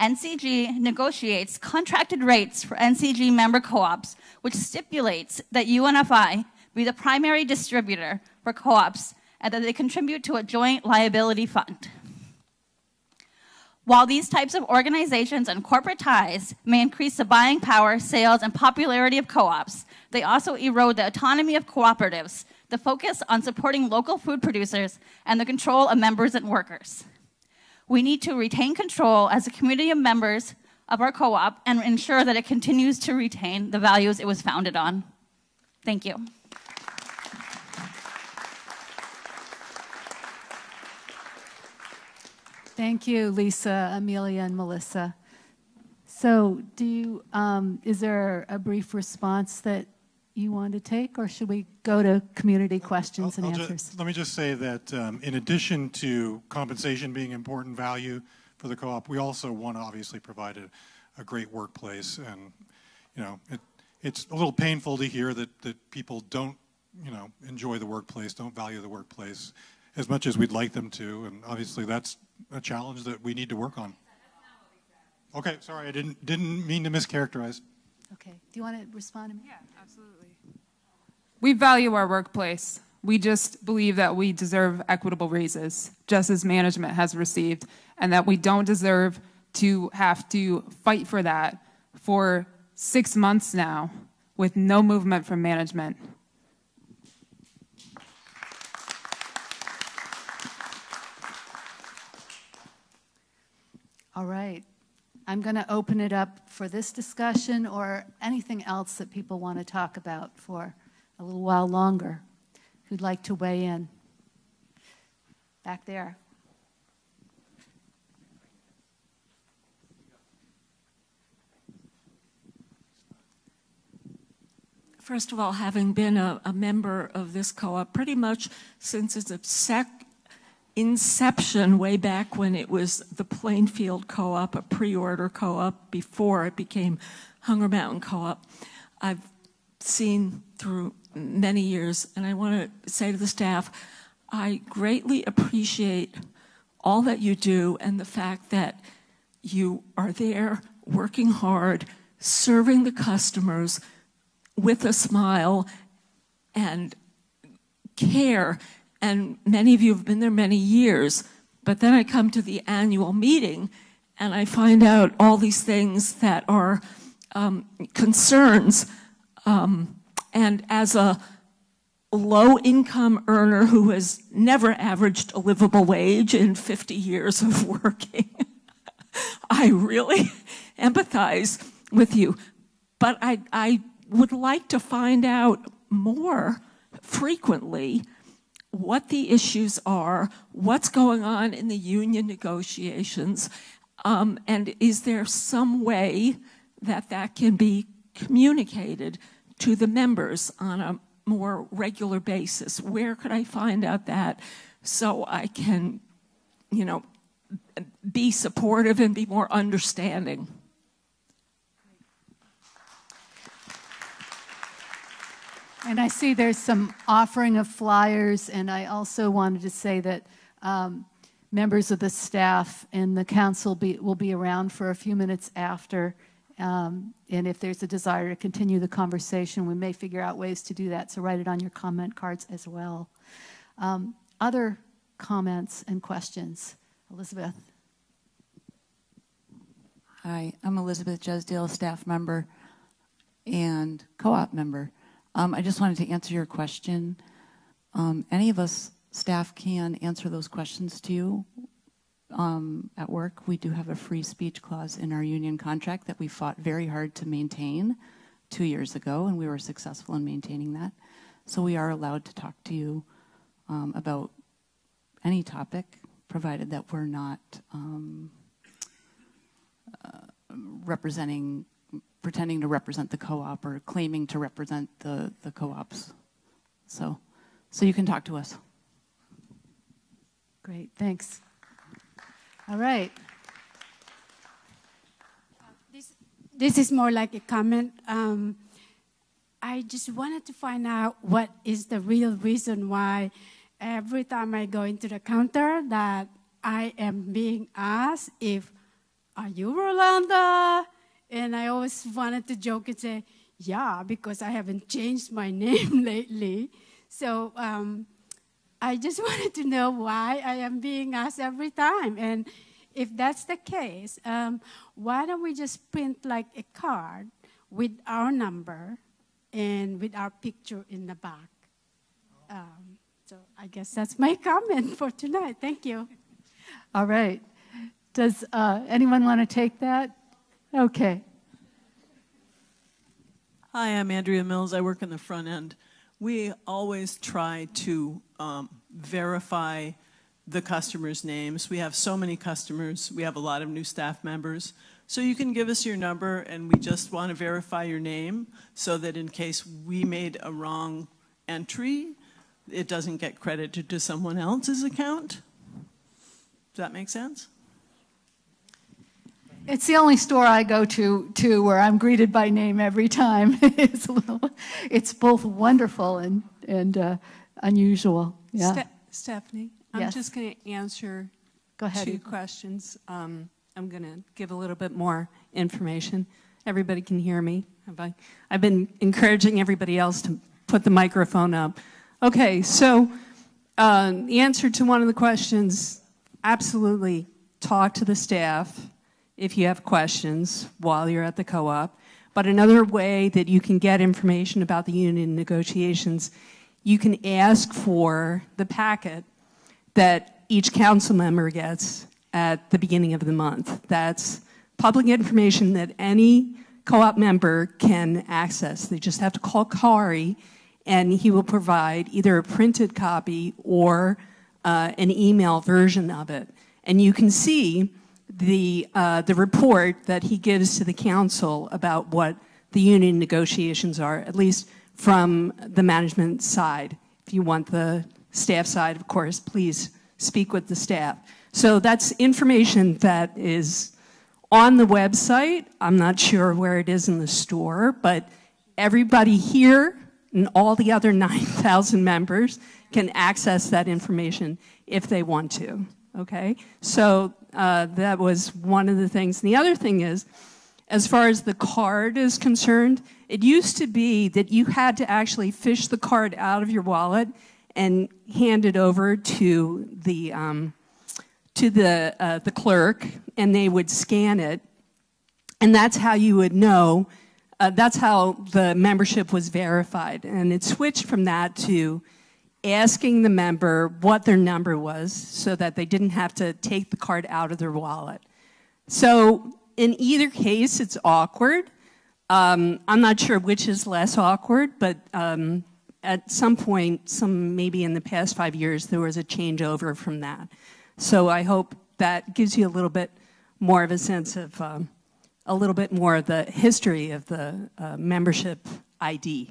NCG negotiates contracted rates for NCG member co-ops, which stipulates that UNFI be the primary distributor for co-ops and that they contribute to a joint liability fund. While these types of organizations and corporate ties may increase the buying power, sales, and popularity of co ops, they also erode the autonomy of cooperatives, the focus on supporting local food producers, and the control of members and workers. We need to retain control as a community of members of our co op and ensure that it continues to retain the values it was founded on. Thank you. Thank you, Lisa, Amelia, and Melissa. So, do you, um, is there a brief response that you want to take, or should we go to community questions I'll, and I'll answers? Just, let me just say that um, in addition to compensation being important value for the co-op, we also want to obviously provide a, a great workplace. And, you know, it, it's a little painful to hear that, that people don't, you know, enjoy the workplace, don't value the workplace as much as we'd like them to. And obviously that's a challenge that we need to work on. Okay, sorry, I didn't didn't mean to mischaracterize. Okay, do you want to respond to me? Yeah, absolutely. We value our workplace. We just believe that we deserve equitable raises, just as management has received, and that we don't deserve to have to fight for that for six months now with no movement from management. All right. I'm going to open it up for this discussion or anything else that people want to talk about for a little while longer. Who'd like to weigh in? Back there. First of all, having been a, a member of this co-op pretty much since its sec- inception way back when it was the Plainfield Co-op, a pre-order co-op before it became Hunger Mountain Co-op, I've seen through many years, and I want to say to the staff, I greatly appreciate all that you do and the fact that you are there working hard, serving the customers with a smile and care. And many of you have been there many years. But then I come to the annual meeting and I find out all these things that are um, concerns. Um, and as a low income earner who has never averaged a livable wage in 50 years of working, I really empathize with you. But I, I would like to find out more frequently what the issues are, what's going on in the union negotiations, um, and is there some way that that can be communicated to the members on a more regular basis? Where could I find out that so I can, you know, be supportive and be more understanding? And I see there's some offering of flyers, and I also wanted to say that um, members of the staff and the council be, will be around for a few minutes after. Um, and if there's a desire to continue the conversation, we may figure out ways to do that. So write it on your comment cards as well. Um, other comments and questions? Elizabeth. Hi, I'm Elizabeth Jesdale, staff member and co-op member. Um, I just wanted to answer your question. Um, any of us staff can answer those questions to you um, at work. We do have a free speech clause in our union contract that we fought very hard to maintain two years ago, and we were successful in maintaining that. So we are allowed to talk to you um, about any topic, provided that we're not um, uh, representing pretending to represent the co-op or claiming to represent the, the co-ops. So, so you can talk to us. Great, thanks. All right. This, this is more like a comment. Um, I just wanted to find out what is the real reason why every time I go into the counter that I am being asked if, are you Rolanda? And I always wanted to joke and say, yeah, because I haven't changed my name lately. So um, I just wanted to know why I am being asked every time. And if that's the case, um, why don't we just print like a card with our number and with our picture in the back? Um, so I guess that's my comment for tonight. Thank you. All right. Does uh, anyone want to take that? Okay. Hi, I'm Andrea Mills. I work in the front end. We always try to um, verify the customers' names. We have so many customers. We have a lot of new staff members. So you can give us your number, and we just want to verify your name so that in case we made a wrong entry, it doesn't get credited to someone else's account. Does that make sense? It's the only store I go to, to where I'm greeted by name every time. it's, little, it's both wonderful and, and uh, unusual. Yeah. Ste- Stephanie, I'm Yes. just going to answer Go ahead, two questions. Um, I'm going to give a little bit more information. Everybody can hear me. Have I? I've been encouraging everybody else to put the microphone up. Okay, so uh, the answer to one of the questions, absolutely talk to the staff if you have questions while you're at the co-op. But another way that you can get information about the union negotiations, you can ask for the packet that each council member gets at the beginning of the month. That's public information that any co-op member can access. They just have to call Kari and he will provide either a printed copy or uh, an email version of it. And you can see the, uh, the report that he gives to the council about what the union negotiations are, at least from the management side. If you want the staff side, of course, please speak with the staff. So that's information that is on the website. I'm not sure where it is in the store, but everybody here and all the other 9,000 members can access that information if they want to. Okay? So uh, that was one of the things. And the other thing is, as far as the card is concerned, it used to be that you had to actually fish the card out of your wallet and hand it over to the um, to the uh, the clerk, and they would scan it, and that's how you would know. Uh, that's how the membership was verified, and it switched from that to asking the member what their number was, so that they didn't have to take the card out of their wallet. So in either case, it's awkward. Um, I'm not sure which is less awkward, but um, at some point, some maybe in the past five years, there was a changeover from that. So I hope that gives you a little bit more of a sense of um, a little bit more of the history of the uh, membership ID.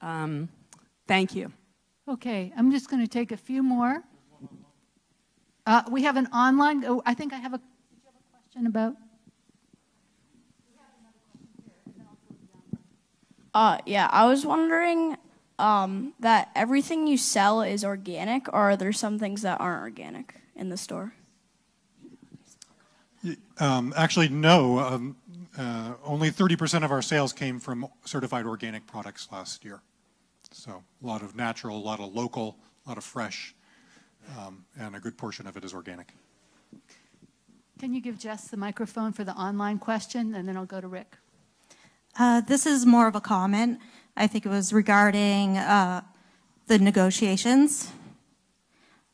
Um, thank you. Okay, I'm just going to take a few more. Uh, we have an online, oh, I think I have a, have a question about. Uh, yeah, I was wondering um, that everything you sell is organic, or are there some things that aren't organic in the store? Um, actually, no. Um, uh, only 30% of our sales came from certified organic products last year. So a lot of natural, a lot of local, a lot of fresh, um, and a good portion of it is organic. Can you give Jess the microphone for the online question, and then I'll go to Rick. Uh, this is more of a comment. I think it was regarding uh, the negotiations.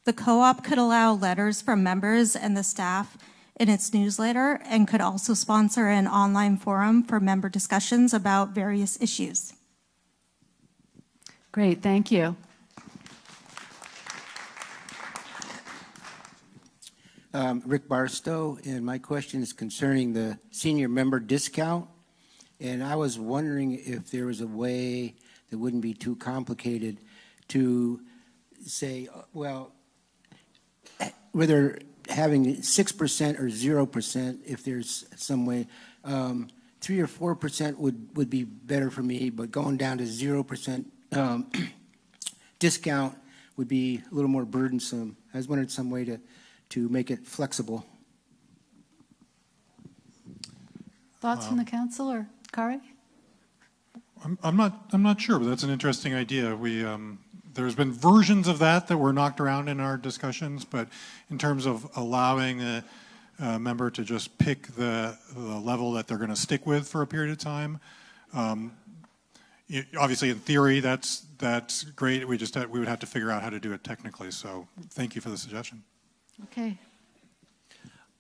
The co-op could allow letters from members and the staff in its newsletter and could also sponsor an online forum for member discussions about various issues. Great, thank you. Um, Rick Barstow, and my question is concerning the senior member discount. And I was wondering if there was a way that wouldn't be too complicated to say, well, whether having 6% or 0%, if there's some way, um, 3 or 4% would, would be better for me, but going down to 0% um, discount would be a little more burdensome. I was wondering some way to, to make it flexible. Thoughts from the council or Kari? I'm, I'm not. I'm not sure, but that's an interesting idea. We um, there's been versions of that that were knocked around in our discussions, but in terms of allowing a, a member to just pick the, the level that they're going to stick with for a period of time, um, it, obviously in theory that's that's great. We just we would have to figure out how to do it technically. So thank you for the suggestion. Okay.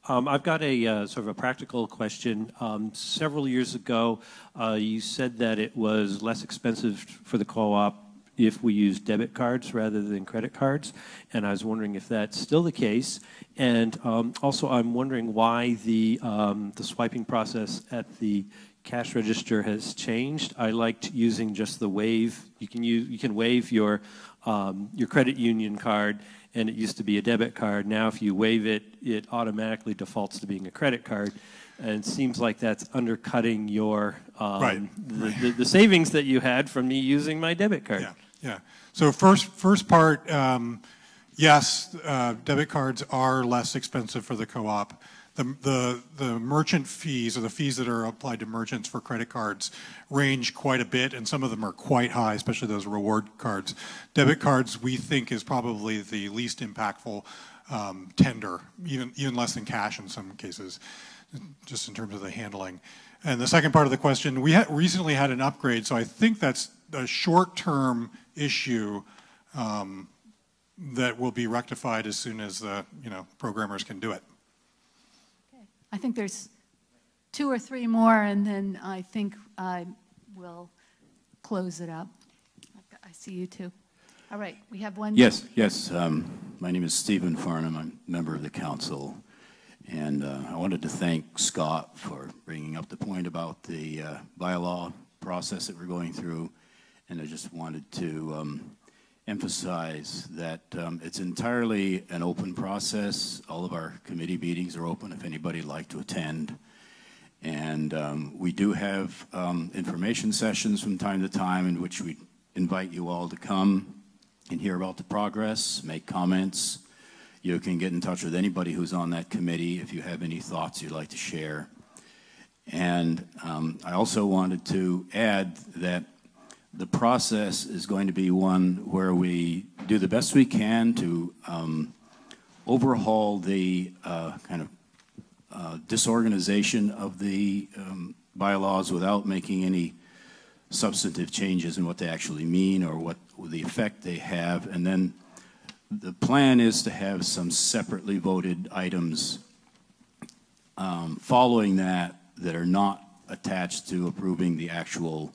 Um, I've got a uh, sort of a practical question. Um, several years ago, uh, you said that it was less expensive for the co-op if we use debit cards rather than credit cards, and I was wondering if that's still the case. And um, also, I'm wondering why the um, the swiping process at the cash register has changed. I liked using just the wave. You can use you can wave your um, your credit union card and it used to be a debit card. Now, if you wave it, it automatically defaults to being a credit card. And it seems like that's undercutting your um, right. The, the, the, savings that you had from me using my debit card. Yeah, yeah. So first, first part, um, yes, uh, debit cards are less expensive for the co-op the, the, the merchant fees or the fees that are applied to merchants for credit cards range quite a bit and some of them are quite high, especially those reward cards. Debit cards we think is probably the least impactful um, tender, even, even less than cash in some cases, just in terms of the handling. And the second part of the question, we ha recently had an upgrade, so I think that's a short-term issue um, that will be rectified as soon as the you know programmers can do it. I think there's two or three more, and then I think I will close it up. I see you too. All right, we have one. Yes, yes. Um, my name is Stephen Farnham. I'm a member of the council. And uh, I wanted to thank Scott for bringing up the point about the uh, bylaw process that we're going through. And I just wanted to um, emphasize that um, it's entirely an open process. All of our committee meetings are open if anybody'd like to attend. And um, we do have um, information sessions from time to time in which we invite you all to come and hear about the progress, make comments. You can get in touch with anybody who's on that committee if you have any thoughts you'd like to share. And um, I also wanted to add that the process is going to be one where we do the best we can to um, overhaul the uh, kind of uh, disorganization of the um, bylaws without making any substantive changes in what they actually mean or what the effect they have. And then the plan is to have some separately voted items um, following that that are not attached to approving the actual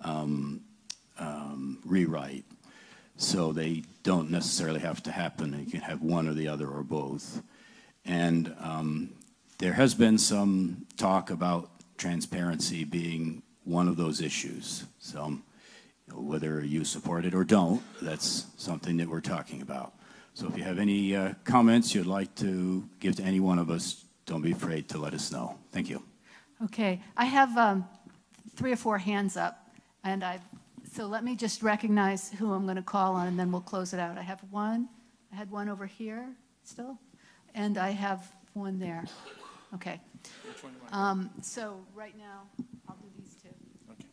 um, um, rewrite. So they don't necessarily have to happen. You can have one or the other or both. And um, there has been some talk about transparency being one of those issues. So you know, whether you support it or don't, that's something that we're talking about. So if you have any uh, comments you'd like to give to any one of us, don't be afraid to let us know. Thank you. Okay, I have um, three or four hands up, and I, so let me just recognize who I'm going to call on, and then we'll close it out. I have one, I had one over here still, and I have one there. Okay. Um, so right now, I'll do these two. Okay.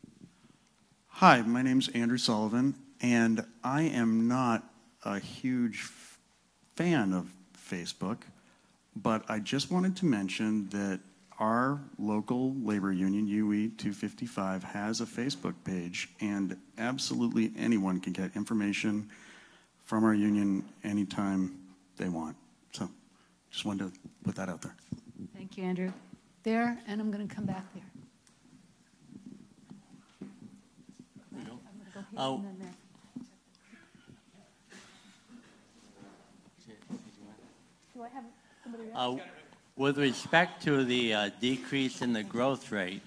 Hi, my name's Andrew Sullivan, and I am not a huge f- fan of Facebook, but I just wanted to mention that our local labor union, UE 255, has a Facebook page, and absolutely anyone can get information from our union anytime they want. So just wanted to put that out there. Thank you, Andrew. There, and I'm going to come back there. I'm go Oh. and then there. Do I have somebody else? Uh, With respect to the uh, decrease in the growth rate,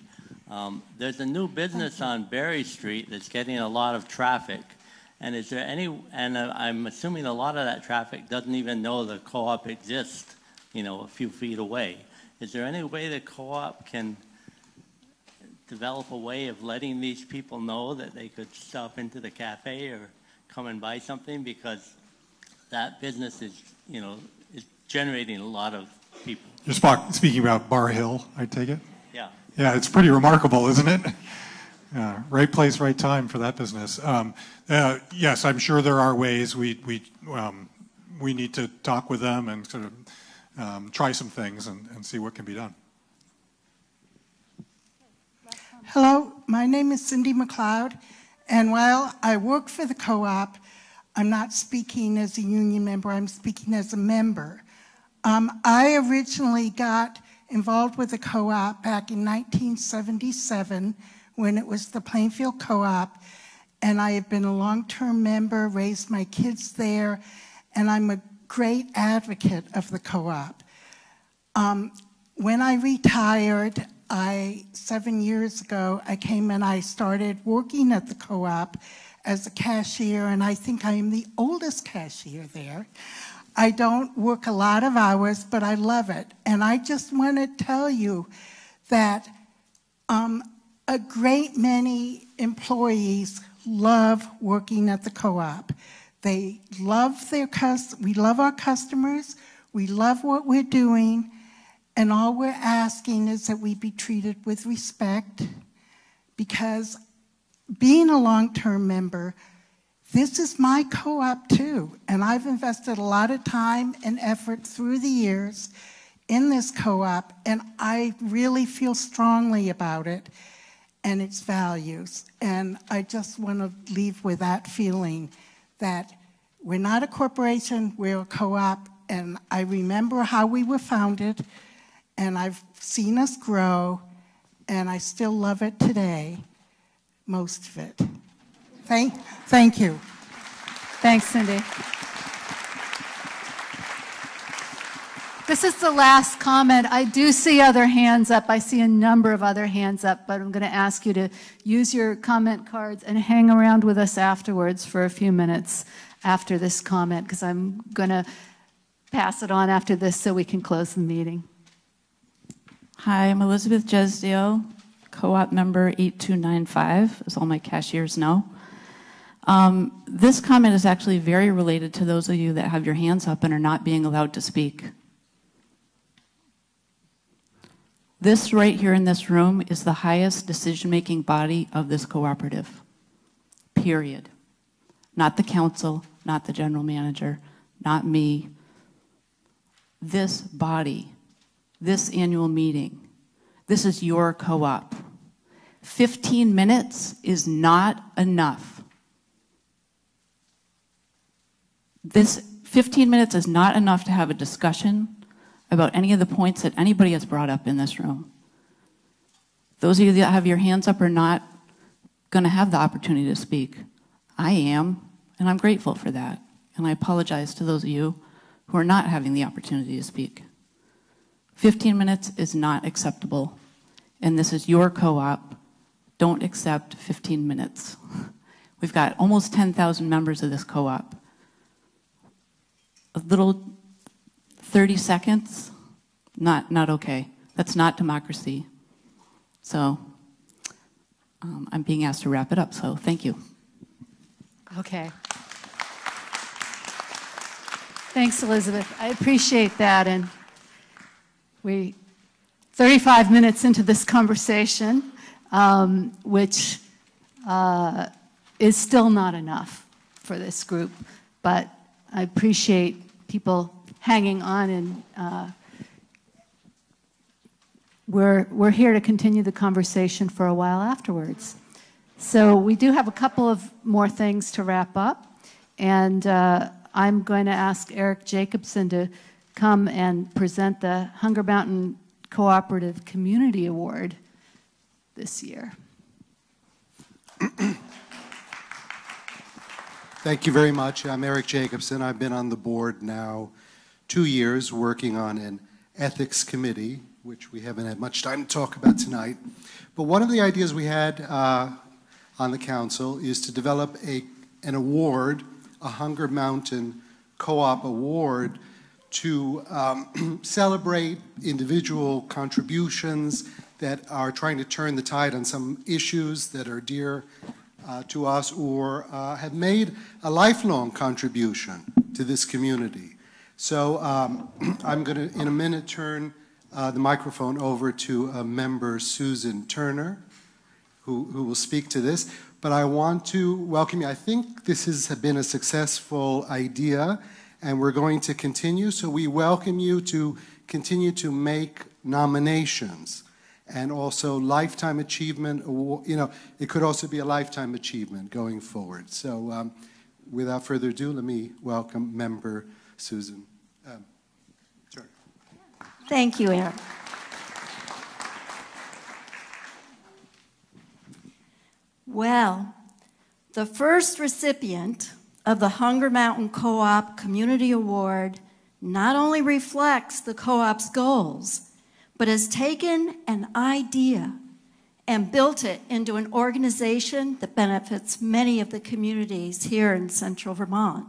um, there's a new business on Barre Street that's getting a lot of traffic. And is there any, and uh, I'm assuming a lot of that traffic doesn't even know the co-op exists, you know, a few feet away. Is there any way the co-op can develop a way of letting these people know that they could stop into the cafe or come and buy something? Because that business is, you know, is generating a lot of people. You're speaking about Barr Hill, I take it? Yeah. Yeah, it's pretty remarkable, isn't it? Yeah, right place, right time for that business. Um, uh, yes, I'm sure there are ways we we um, we need to talk with them and sort of um, try some things and, and see what can be done. Hello, my name is Cindy McLeod, and while I work for the co-op, I'm not speaking as a union member, I'm speaking as a member. Um, I originally got involved with the co-op back in 1977 when it was the Plainfield Co-op, and I have been a long-term member, raised my kids there, and I'm a great advocate of the co-op. Um, when I retired, I seven years ago, I came and I started working at the co-op as a cashier, and I think I am the oldest cashier there. I don't work a lot of hours, but I love it. And I just want to tell you that um, a great many employees love working at the co-op. They love their we love our customers, we love what we're doing, and all we're asking is that we be treated with respect because being a long-term member, this is my co-op too, and I've invested a lot of time and effort through the years in this co-op, and I really feel strongly about it and its values. And I just want to leave with that feeling that we're not a corporation, we're a co-op, and I remember how we were founded, and I've seen us grow, and I still love it today, most of it. Thank, thank you. Thanks, Cindy. This is the last comment. I do see other hands up. I see a number of other hands up, but I'm going to ask you to use your comment cards and hang around with us afterwards for a few minutes after this comment, because I'm going to pass it on after this so we can close the meeting. Hi, I'm Elizabeth Jesdale, co-op member 8295, as all my cashiers know. Um, this comment is actually very related to those of you that have your hands up and are not being allowed to speak. This right here in this room is the highest decision-making body of this cooperative, period. Not the council, not the general manager, not me. This body, this annual meeting, this is your co-op. 15 minutes is not enough. This 15 minutes is not enough to have a discussion about any of the points that anybody has brought up in this room. Those of you that have your hands up are not going to have the opportunity to speak. I am, and I'm grateful for that. And I apologize to those of you who are not having the opportunity to speak. 15 minutes is not acceptable, and this is your co-op. Don't accept 15 minutes. We've got almost 10,000 members of this co-op. A little 30 seconds, not, not okay. That's not democracy. So um, I'm being asked to wrap it up, so thank you. Okay. Thanks, Elizabeth. I appreciate that. And we, 35 minutes into this conversation, um, which uh, is still not enough for this group, but I appreciate people hanging on and uh, we're, we're here to continue the conversation for a while afterwards. So we do have a couple of more things to wrap up, and uh, I'm going to ask Eric Jacobson to come and present the Hunger Mountain Cooperative Community Award this year. Thank you very much. I'm Eric Jacobson. I've been on the board now two years working on an ethics committee, which we haven't had much time to talk about tonight. But one of the ideas we had uh, on the council is to develop a, an award, a Hunger Mountain Co-op Award, to um, celebrate individual contributions that are trying to turn the tide on some issues that are dear uh, to us or uh, have made a lifelong contribution to this community. So um, I'm going to, in a minute, turn uh, the microphone over to a member, Susan Turner, who, who will speak to this. But I want to welcome you. I think this has been a successful idea, and we're going to continue. So we welcome you to continue to make nominations and also lifetime achievement. You know, it could also be a lifetime achievement going forward. So um, without further ado, let me welcome member Susan. Um, Thank you, Aaron. Well, the first recipient of the Hunger Mountain Co-op Community Award not only reflects the co-op's goals, but has taken an idea and built it into an organization that benefits many of the communities here in central Vermont.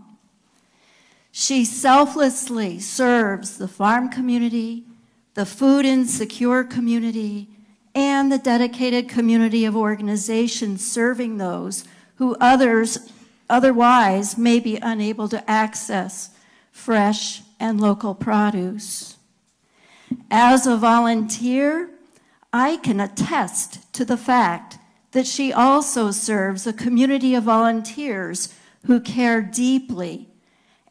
She selflessly serves the farm community, the food insecure community, and the dedicated community of organizations serving those who others otherwise may be unable to access fresh and local produce. As a volunteer, I can attest to the fact that she also serves a community of volunteers who care deeply,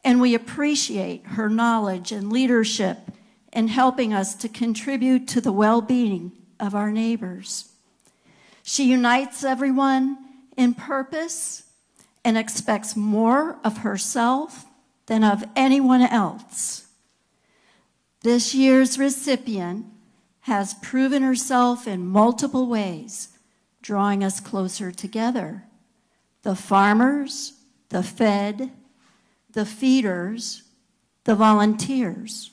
and we appreciate her knowledge and leadership in helping us to contribute to the well-being of our neighbors. She unites everyone in purpose and expects more of herself than of anyone else. This year's recipient has proven herself in multiple ways, drawing us closer together. The farmers, the fed, the feeders, the volunteers.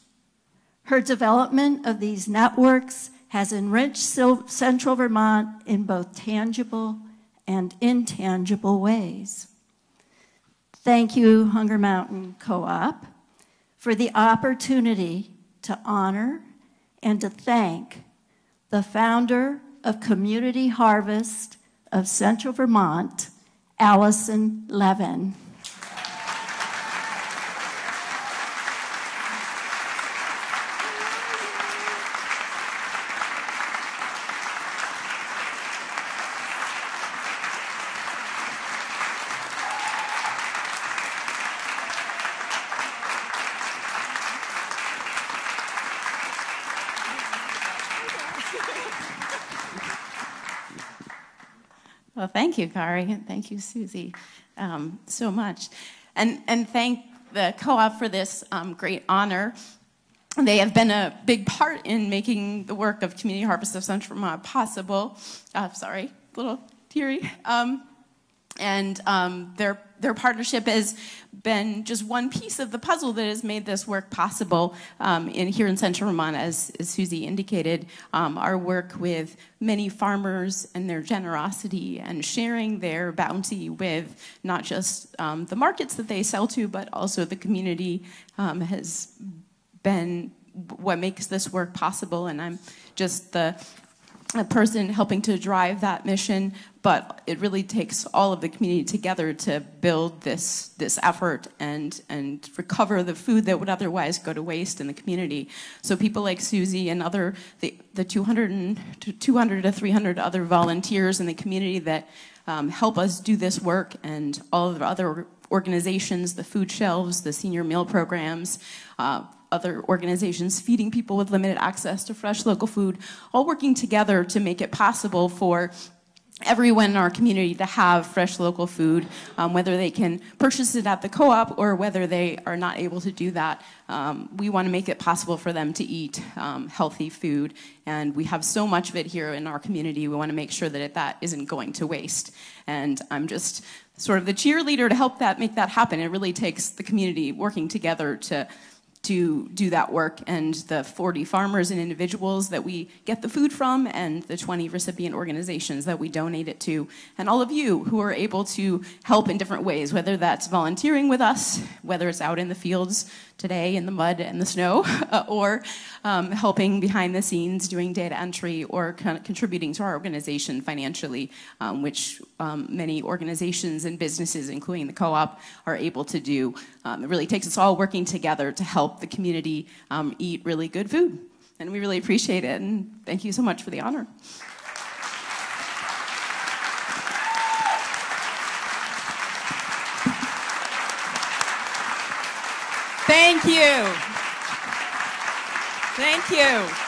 Her development of these networks has enriched Central Vermont in both tangible and intangible ways. Thank you, Hunger Mountain Co-op, for the opportunity to honor and to thank the founder of Community Harvest of Central Vermont, Allison Levin. Well, thank you, Kari, and thank you, Susie, um, so much. And, and thank the co-op for this um, great honor. They have been a big part in making the work of Community Harvest of Central Vermont possible. Uh, sorry, a little teary. Um, and um, their their partnership has been just one piece of the puzzle that has made this work possible um, in here in Central Vermont, as, as Susie indicated. Um, our work with many farmers and their generosity and sharing their bounty with not just um, the markets that they sell to, but also the community um, has been what makes this work possible. And I'm just the a person helping to drive that mission, but it really takes all of the community together to build this this effort and and recover the food that would otherwise go to waste in the community. So people like Susie and other the the 200 and 200 to 300 other volunteers in the community that um, help us do this work, and all of the other organizations, the food shelves, the senior meal programs, uh, other organizations feeding people with limited access to fresh local food, all working together to make it possible for everyone in our community to have fresh local food, um, whether they can purchase it at the co-op or whether they are not able to do that. Um, we want to make it possible for them to eat um, healthy food, and we have so much of it here in our community. We want to make sure that it, that isn't going to waste. And I'm just sort of the cheerleader to help that make that happen. It really takes the community working together to to do that work and the 40 farmers and individuals that we get the food from and the 20 recipient organizations that we donate it to and all of you who are able to help in different ways whether that's volunteering with us whether it's out in the fields today in the mud and the snow, or um, helping behind the scenes doing data entry or con contributing to our organization financially, um, which um, many organizations and businesses, including the co-op, are able to do. Um, it really takes us all working together to help the community um, eat really good food. And we really appreciate it, and thank you so much for the honor. Thank you. Thank you.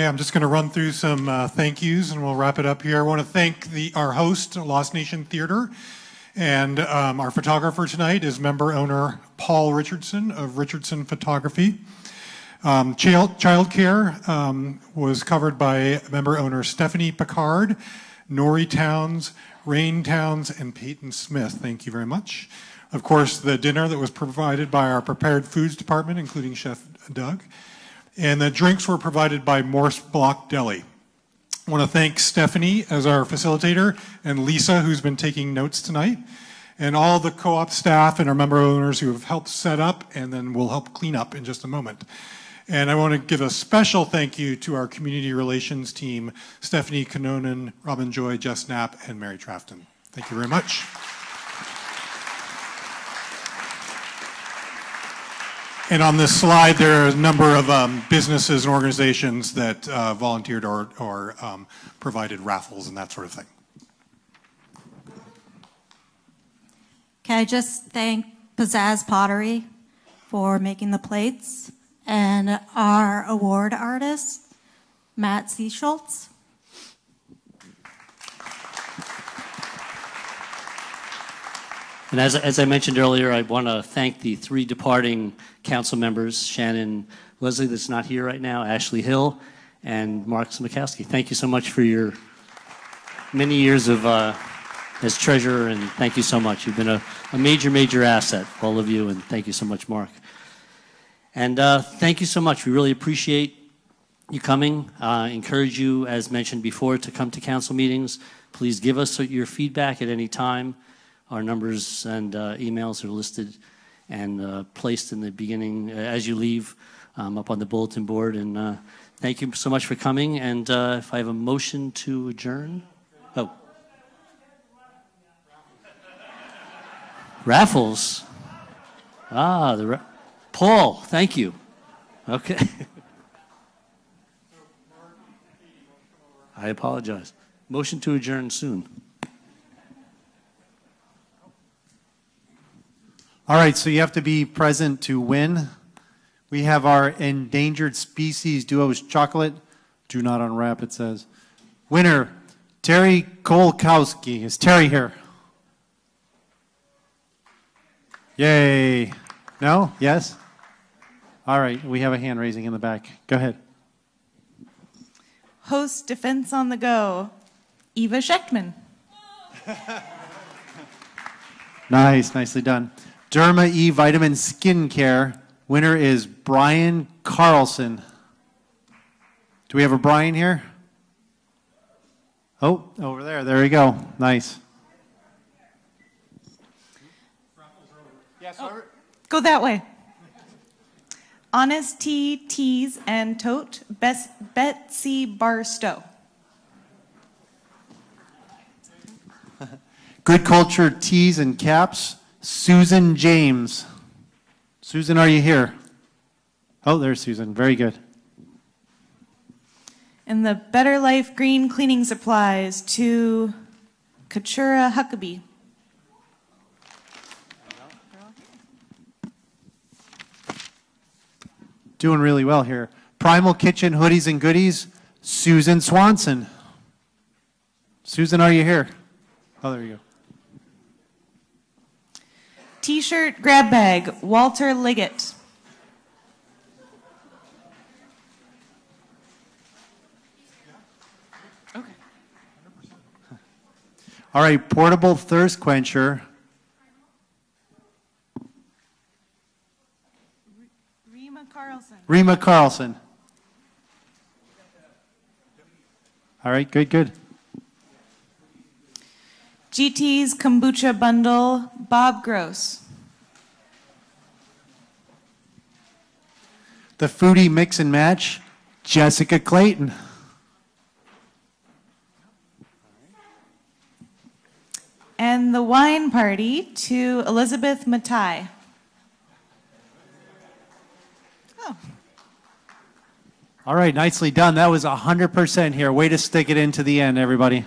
Okay, I'm just going to run through some uh, thank yous and we'll wrap it up here. I want to thank the, our host, Lost Nation Theater. And um, our photographer tonight is member owner Paul Richardson of Richardson Photography. Um, child, child care um, was covered by member owner Stephanie Picard, Nori Towns, Rain Towns, and Peyton Smith. Thank you very much. Of course, the dinner that was provided by our prepared foods department, including Chef Doug. And the drinks were provided by Morse Block Deli. I want to thank Stephanie as our facilitator and Lisa, who's been taking notes tonight, and all the co-op staff and our member owners who have helped set up and then will help clean up in just a moment. And I want to give a special thank you to our community relations team, Stephanie Canonen, Robin Joy, Jess Knapp, and Mary Trafton. Thank you very much. And on this slide, there are a number of um, businesses and organizations that uh, volunteered or, or um, provided raffles and that sort of thing. Can I just thank Pizzazz Pottery for making the plates, and our award artist, Matt Seaschultz. And as, as I mentioned earlier, I want to thank the three departing council members, Shannon Leslie, that's not here right now, Ashley Hill, and Mark Smikowski. Thank you so much for your many years of uh, as treasurer, and thank you so much. You've been a, a major, major asset, all of you, and thank you so much, Mark. And uh, thank you so much. We really appreciate you coming. Uh, encourage you, as mentioned before, to come to council meetings. Please give us your feedback at any time. Our numbers and uh, emails are listed and uh, placed in the beginning uh, as you leave um, up on the bulletin board. And uh, thank you so much for coming. And uh, if I have a motion to adjourn, oh, raffles. Ah, the ra- Paul. Thank you. Okay. I apologize. Motion to adjourn soon. All right, so you have to be present to win. We have our endangered species duos chocolate. Do not unwrap, it says. Winner, Terry Kolkowski. Is Terry here? Yay. No? Yes? All right, we have a hand raising in the back. Go ahead. Host Defense on the Go, Eva Schechtman. Nice, nicely done. Derma E Vitamin Skincare. Winner is Brian Carlson. Do we have a Brian here? Oh, over there. There we go. Nice. Oh, Go that way. Honest Tea, Teas, and Tote, Best Betsy Barstow. Good Culture Tees and Caps. Susan James. Susan, are you here? Oh, there's Susan. Very good. And the Better Life Green Cleaning Supplies to Katura Huckabee. Doing really well here. Primal Kitchen Hoodies and Goodies. Susan Swanson. Susan, are you here? Oh, there you go. T-shirt grab bag, Walter Liggett. Okay. All right, portable thirst quencher. Rima Carlson. Rima Carlson. All right, good, good. GT's kombucha bundle, Bob Gross. The foodie mix and match, Jessica Clayton. And the wine party to Elizabeth Matai. Oh. All right, nicely done. That was 100% here. Way to stick it into the end, everybody.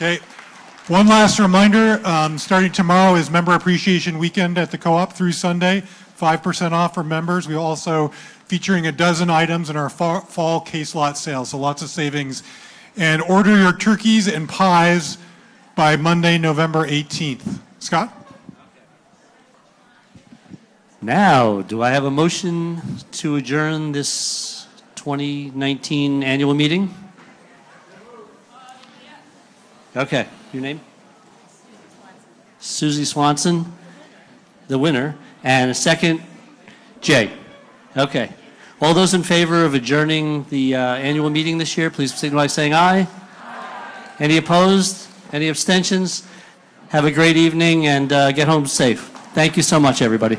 Okay. One last reminder, um, starting tomorrow is Member Appreciation Weekend at the Co-op through Sunday. 5% off for members. We also featuring a dozen items in our fa- fall case lot sale, so lots of savings. And order your turkeys and pies by Monday, November 18th. Scott? Now, do I have a motion to adjourn this 2019 annual meeting? Okay, your name? Susie Swanson, the winner. And a second, Jay. Okay. All those in favor of adjourning the uh, annual meeting this year, please signal by saying aye. Any opposed? Any abstentions? Have a great evening and uh, get home safe. Thank you so much, everybody.